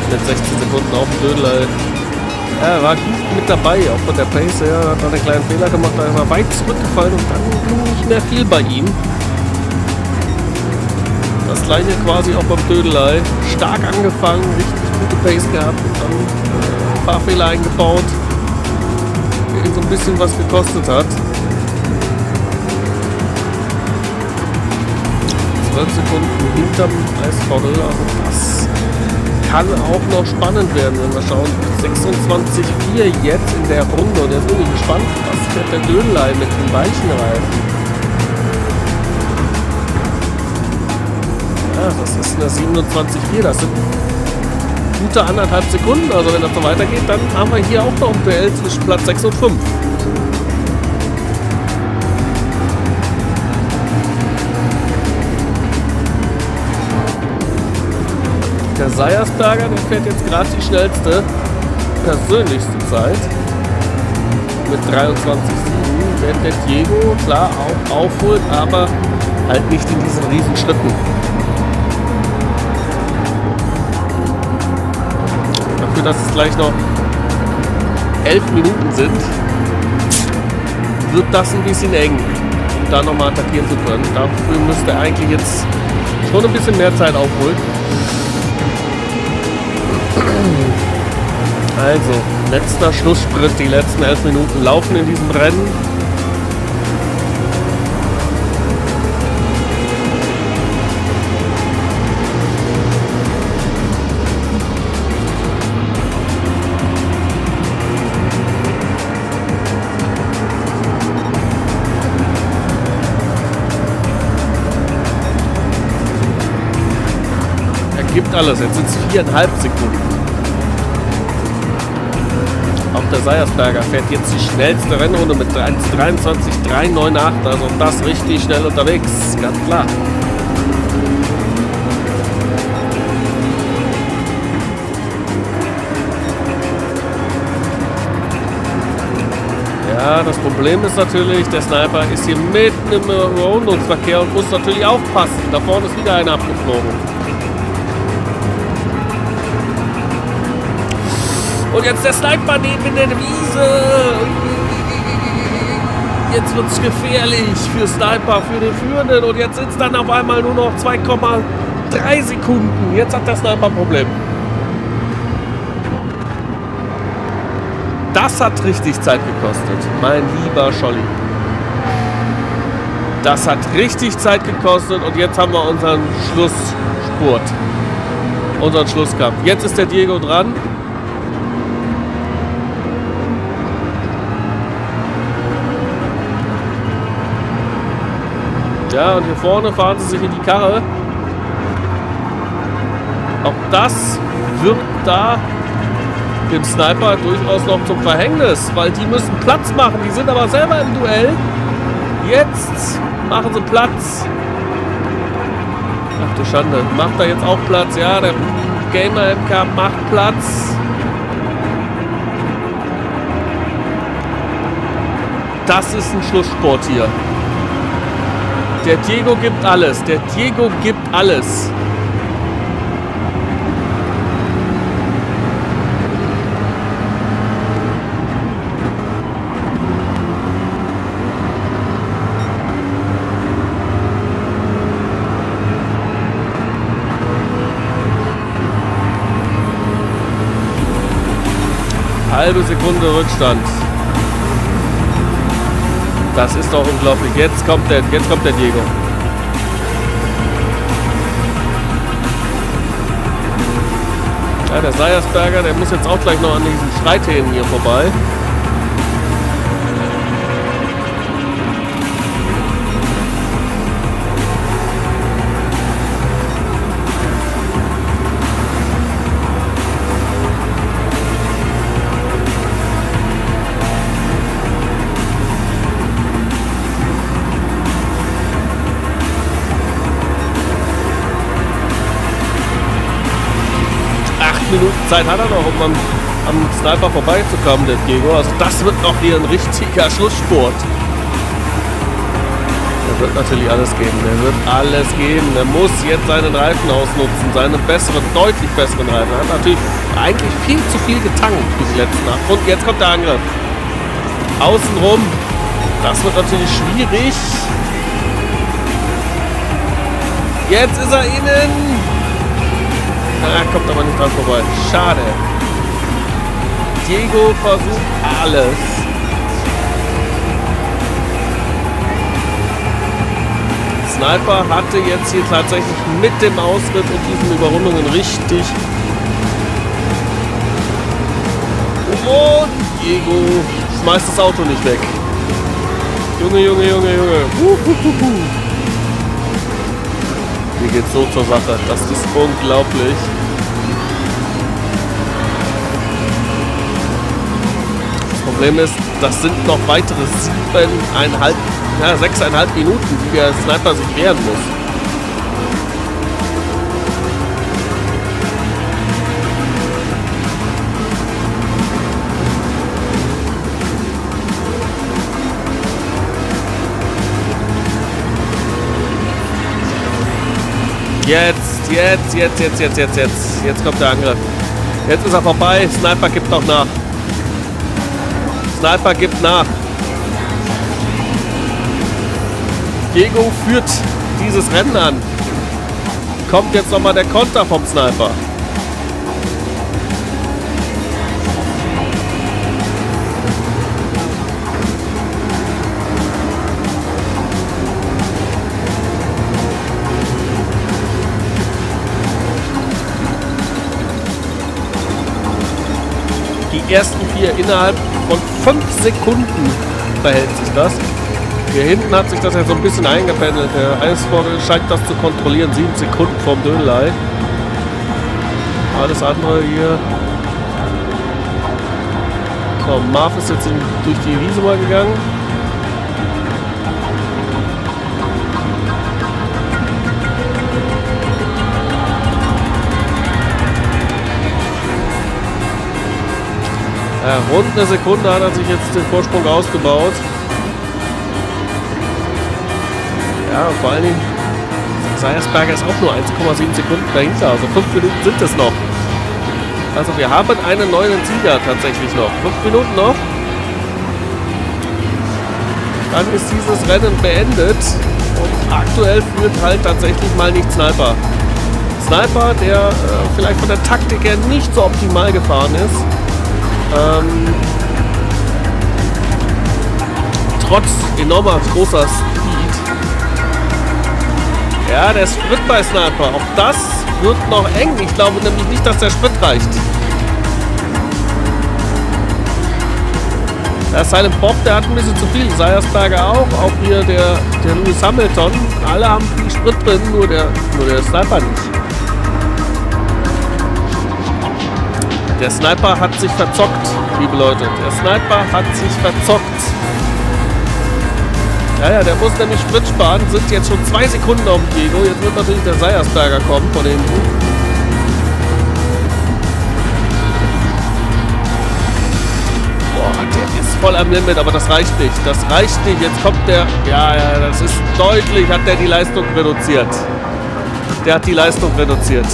Mit 16 Sekunden auf dem Dödel. Er war gut mit dabei, auch von der Pace her. Hat einen kleinen Fehler gemacht, da ist er weit zurückgefallen und dann nicht mehr viel bei ihm. Das gleiche quasi auch beim Dödelei. Stark angefangen, richtig gute Pace gehabt und dann äh, Fahrfehler eingebaut, der ihn so ein bisschen was gekostet hat. 12 Sekunden hinterm Eisvogel, also das kann auch noch spannend werden, wenn wir schauen. 26,4 jetzt in der Runde. Und jetzt bin ich gespannt, was fährt der Dönlei mit den weichen Reifen. Ja, das ist eine 27,4. Das sind gute anderthalb Sekunden. Also wenn das so weitergeht, dann haben wir hier auch noch ein Duell zwischen Platz 6 und 5. Der Seiersberger, der fährt jetzt gerade die schnellste, persönlichste Zeit. Mit 23,7. Während der Diego klar auch aufholt, aber halt nicht in diesen riesen Schritten. Dafür, dass es gleich noch 11 Minuten sind, wird das ein bisschen eng, um da nochmal attackieren zu können. Dafür müsste er eigentlich jetzt schon ein bisschen mehr Zeit aufholen. Also, letzter Schlusssprint, die letzten elf Minuten laufen in diesem Rennen. Er gibt alles, jetzt sind es viereinhalb Sekunden. Der Seiersberger fährt jetzt die schnellste Rennrunde mit 1,23,398. Also das richtig schnell unterwegs, ganz klar. Ja, das Problem ist natürlich, der Sniper ist hier mitten im Rundungsverkehr und muss natürlich aufpassen. Da vorne ist wieder einer abgeflogen. Und jetzt der Sniper neben der Wiese. Jetzt wird es gefährlich für Sniper, für den Führenden. Und jetzt sind es dann auf einmal nur noch 2,3 Sekunden. Jetzt hat der Sniper ein Problem. Das hat richtig Zeit gekostet, mein lieber Scholli. Das hat richtig Zeit gekostet und jetzt haben wir unseren Schlussspurt. Unseren Schlusskampf. Jetzt ist der Diego dran. Ja, und hier vorne fahren sie sich in die Karre. Auch das wird da dem Sniper durchaus noch zum Verhängnis, weil die müssen Platz machen. Die sind aber selber im Duell. Jetzt machen sie Platz. Ach du Schande. Macht da jetzt auch Platz? Ja, der Gamer MK macht Platz. Das ist ein Schlusssport hier. Der Diego gibt alles. Der Diego gibt alles. halbe Sekunde Rückstand. Das ist doch unglaublich. Jetzt kommt der, jetzt kommt der Diego. Ja, der Seiersberger, der muss jetzt auch gleich noch an diesen Streithähnen hier vorbei. Zeit hat er noch, um am, am Sniper vorbeizukommen, der Diego. Also das wird noch hier ein richtiger Schlusssport. Er wird natürlich alles geben. Er wird alles geben. Er muss jetzt seinen Reifen ausnutzen. Seine besseren, deutlich besseren Reifen. Er hat natürlich eigentlich viel zu viel getankt bis letzten Nacht. Und jetzt kommt der Angriff. Außenrum. Das wird natürlich schwierig. Jetzt ist er innen. Ah, kommt aber nicht dran vorbei. Schade. Diego versucht alles. Sniper hatte jetzt hier tatsächlich mit dem Ausritt und diesen Überrundungen richtig. Und Diego schmeißt das Auto nicht weg. Junge, Junge, Junge, Junge. Uhuhuhu. Hier geht's so zur Sache. Das ist unglaublich. Das Problem ist, das sind noch weitere siebeneinhalb, ja, sechseinhalb Minuten, die der Sniper sich wehren muss. Jetzt, jetzt, jetzt, jetzt, jetzt, jetzt, jetzt. Jetzt kommt der Angriff. Jetzt ist er vorbei. Sniper gibt noch nach. Sniper gibt nach. Diego führt dieses Rennen an. Kommt jetzt nochmal der Konter vom Sniper. Ersten vier innerhalb von fünf Sekunden verhält sich das. Hier hinten hat sich das ja so ein bisschen eingependelt. Der Eisvogel scheint das zu kontrollieren. Sieben Sekunden vom Dönlei. Alles andere hier. So, Marv ist jetzt in, durch die Wiese mal gegangen. Ja, rund eine Sekunde hat er sich jetzt den Vorsprung ausgebaut. Ja, vor allen Dingen, Seiersberger ist auch nur 1,7 Sekunden dahinter. Also 5 Minuten sind es noch. Also wir haben einen neuen Sieger tatsächlich noch. 5 Minuten noch. Dann ist dieses Rennen beendet. Und aktuell führt halt tatsächlich mal nicht Sniper. Sniper, der äh, vielleicht von der Taktik her nicht so optimal gefahren ist. Ähm, trotz enormer großer Speed. Ja, der Sprit bei Sniper. Auch das wird noch eng. Ich glaube nämlich nicht, dass der Sprit reicht. Der Silent Bob, der hat ein bisschen zu viel. Seiersberger auch. Auch hier der, der Lewis Hamilton. Alle haben viel Sprit drin, nur der, nur der Sniper nicht. Der Sniper hat sich verzockt, liebe Leute. Der Sniper hat sich verzockt. Ja, ja, der muss nämlich Sprit sparen. Sind jetzt schon zwei Sekunden auf dem Diego. Jetzt wird natürlich der Seiersberger kommen von hinten. voll am Limit, aber das reicht nicht. Das reicht nicht. Jetzt kommt der. Ja, ja, das ist deutlich, hat der die Leistung reduziert. Der hat die Leistung reduziert.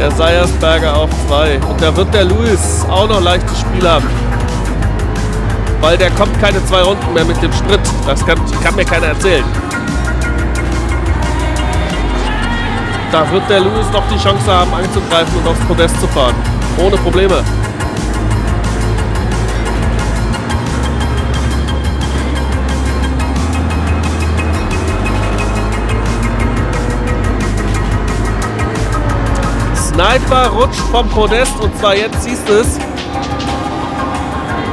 Der Seiersberger auf 2. Und da wird der Luis auch noch leichtes Spiel haben. Weil der kommt keine zwei Runden mehr mit dem Sprit. Das kann, kann mir keiner erzählen. Da wird der Lewis noch die Chance haben, einzugreifen und aufs Podest zu fahren. Ohne Probleme. Sniper rutscht vom Podest und zwar jetzt siehst du es.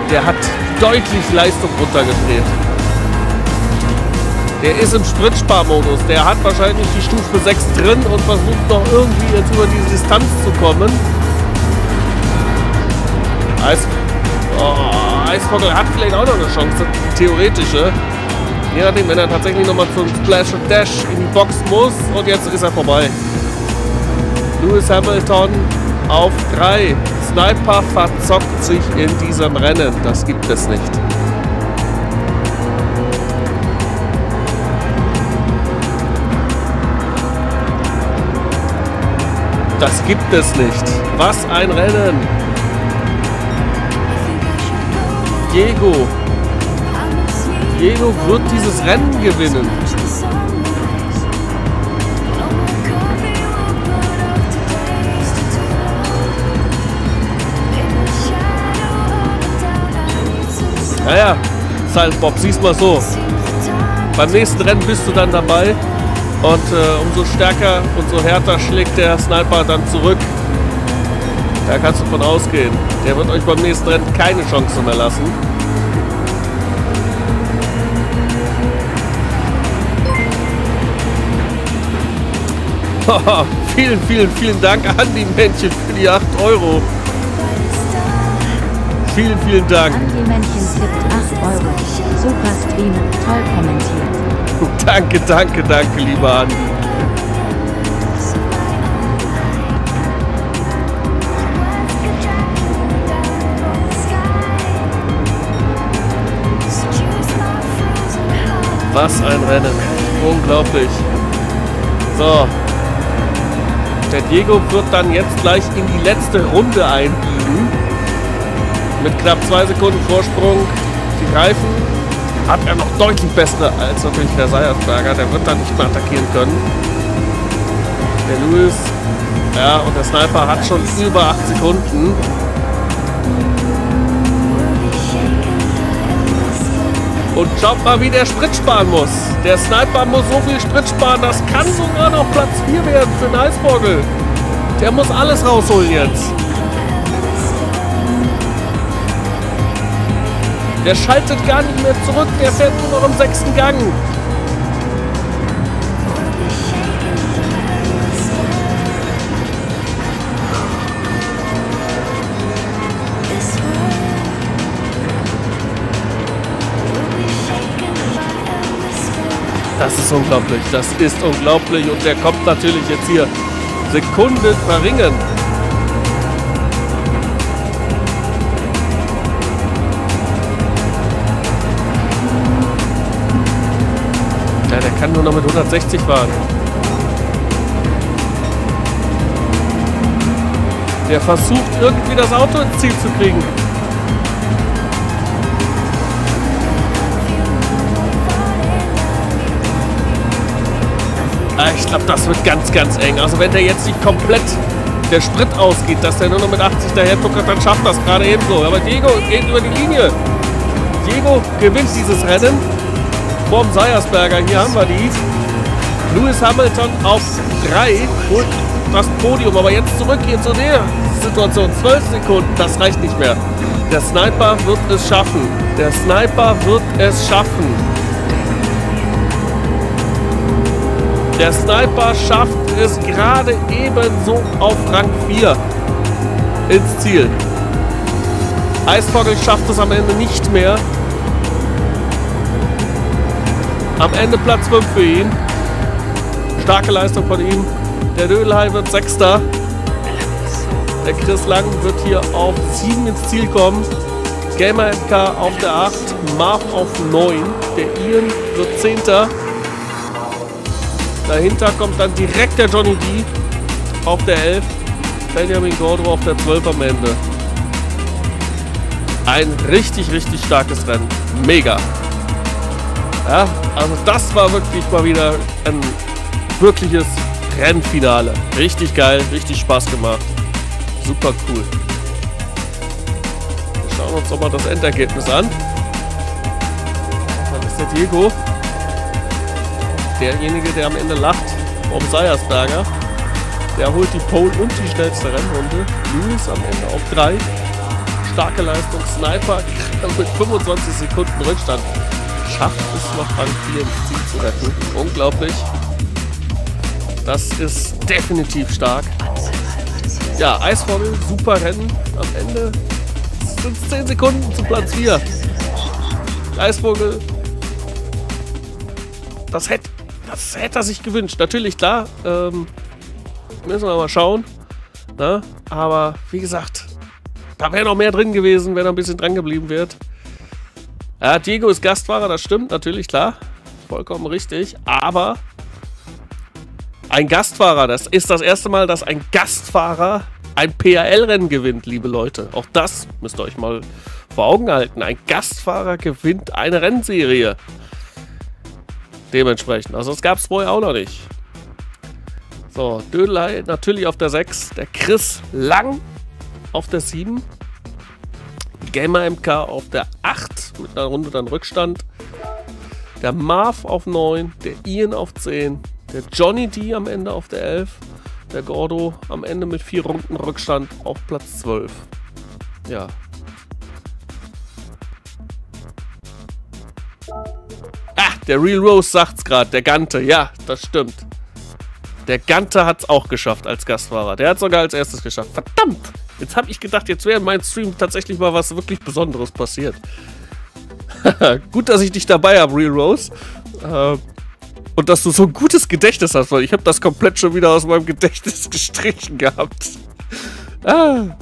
Der hat deutlich Leistung runtergedreht. Der ist im Spritsparmodus. Der hat wahrscheinlich die Stufe 6 drin und versucht noch irgendwie jetzt über diese Distanz zu kommen. Eis oh, Eisvogel hat vielleicht auch noch eine Chance, theoretische. Je nachdem, wenn er tatsächlich nochmal zum Splash und Dash in die Box muss. Und jetzt ist er vorbei. Lewis Hamilton auf 3. Sniper verzockt sich in diesem Rennen. Das gibt es nicht. Das gibt es nicht. Was ein Rennen. Diego. Diego wird dieses Rennen gewinnen. Naja, Silent Bob, siehst mal so. Beim nächsten Rennen bist du dann dabei. Und äh, umso stärker und so härter schlägt der Sniper dann zurück. Da kannst du von ausgehen. Der wird euch beim nächsten Rennen keine Chance mehr lassen. vielen, vielen, vielen Dank an die Männchen für die 8 Euro. Vielen, vielen Dank. Gibt 8 Euro. Super Stream, toll kommentiert. danke, danke, danke, lieber Andi. Was ein Rennen. Unglaublich. So. Der Diego wird dann jetzt gleich in die letzte Runde einbiegen. Mit knapp zwei Sekunden Vorsprung. Sie greifen hat er noch deutlich bessere als natürlich der Seiersberger. Der wird dann nicht mehr attackieren können. Der Lewis, ja, und der Sniper hat schon über 8 Sekunden. Und schaut mal, wie der Sprit sparen muss. Der Sniper muss so viel Sprit sparen, das kann sogar noch Platz 4 werden für den Eisvogel. Der muss alles rausholen jetzt. Der schaltet gar nicht mehr zurück, der fährt nur noch im sechsten Gang. Das ist unglaublich, das ist unglaublich und der kommt natürlich jetzt hier Sekunden verringern. Kann nur noch mit 160 fahren. Der versucht irgendwie das Auto ins Ziel zu kriegen. Ah, ich glaube, das wird ganz, ganz eng. Also wenn der jetzt nicht komplett der Sprit ausgeht, dass der nur noch mit 80 daher tuckert, dann schafft das gerade ebenso. Aber Diego geht über die Linie. Diego gewinnt dieses Rennen vorm Seiersberger. Hier haben wir die. Lewis Hamilton auf 3 holt das Podium, aber jetzt zurück hier zu der Situation. 12 Sekunden, das reicht nicht mehr. Der Sniper wird es schaffen. Der Sniper wird es schaffen. Der Sniper schafft es gerade ebenso auf Rang 4 ins Ziel. Eisvogel schafft es am Ende nicht mehr. Am Ende Platz 5 für ihn. Starke Leistung von ihm. Der Dödelhai wird Sechster. Der Chris Lang wird hier auf 7 ins Ziel kommen. Gamer MK auf der 8. Marv auf 9. Der Ian wird 10. Dahinter kommt dann direkt der Johnny D auf der 11. Benjamin Gordo auf der 12 am Ende. Ein richtig, richtig starkes Rennen. Mega. Ja, also das war wirklich mal wieder ein wirkliches Rennfinale. Richtig geil, richtig Spaß gemacht. Super cool. Wir schauen uns doch mal das Endergebnis an. Dann ist der Diego derjenige, der am Ende lacht vom Seiersberger. Der holt die Pole und die schnellste Rennrunde. Lewis am Ende auf 3. Starke Leistung. Sniper mit 25 Sekunden Rückstand. Schafft es noch Rang 4 ins Ziel zu retten. Unglaublich. Das ist definitiv stark. Ja, Eisvogel, super Rennen. Am Ende sind es 10 Sekunden zu Platz 4. Eisvogel, das hätte, das hätte er sich gewünscht. Natürlich, klar, ähm, müssen wir mal schauen. Ne? Aber wie gesagt, da wäre noch mehr drin gewesen, wenn er ein bisschen dran geblieben wird. Ja, Diego ist Gastfahrer, das stimmt, natürlich, klar. Vollkommen richtig. Aber ein Gastfahrer, das ist das erste Mal, dass ein Gastfahrer ein PAL-Rennen gewinnt, liebe Leute. Auch das müsst ihr euch mal vor Augen halten. Ein Gastfahrer gewinnt eine Rennserie. Dementsprechend. Also das gab es vorher auch noch nicht. So, Dödelei natürlich auf der 6. Der Chris Lang auf der 7. Gamer MK auf der 8 mit einer Runde dann Rückstand. Der Marv auf 9. Der Ian auf 10. Der Johnny D am Ende auf der 11. Der Gordo am Ende mit vier Runden Rückstand auf Platz 12. Ja. Ah, der Real Rose sagt's gerade, der Gante. Ja, das stimmt. Der Gante hat's auch geschafft als Gastfahrer. Der hat sogar als erstes geschafft. Verdammt! Jetzt habe ich gedacht, jetzt wäre in meinem Stream tatsächlich mal was wirklich Besonderes passiert. Gut, dass ich dich dabei habe, Real Rose. Äh, und dass du so ein gutes Gedächtnis hast, weil ich habe das komplett schon wieder aus meinem Gedächtnis gestrichen gehabt. Ah.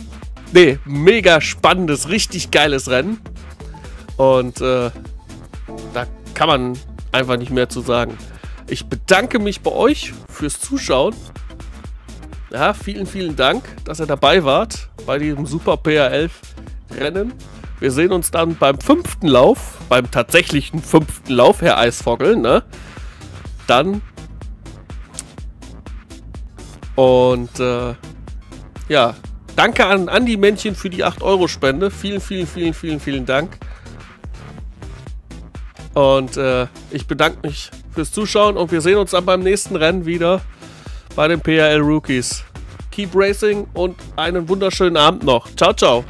Nee, mega spannendes, richtig geiles Rennen. Und äh, da kann man einfach nicht mehr zu sagen. Ich bedanke mich bei euch fürs Zuschauen. Ja, vielen, vielen Dank, dass ihr dabei wart bei diesem Super PA11 Rennen. Wir sehen uns dann beim fünften Lauf, beim tatsächlichen fünften Lauf, Herr Eisvogel, ne? dann. Und äh, ja, danke an Andi Männchen für die 8-Euro-Spende. Vielen, vielen, vielen, vielen, vielen Dank. Und äh, ich bedanke mich fürs Zuschauen und wir sehen uns dann beim nächsten Rennen wieder bei den PRL Rookies. Keep Racing und einen wunderschönen Abend noch. Ciao, ciao.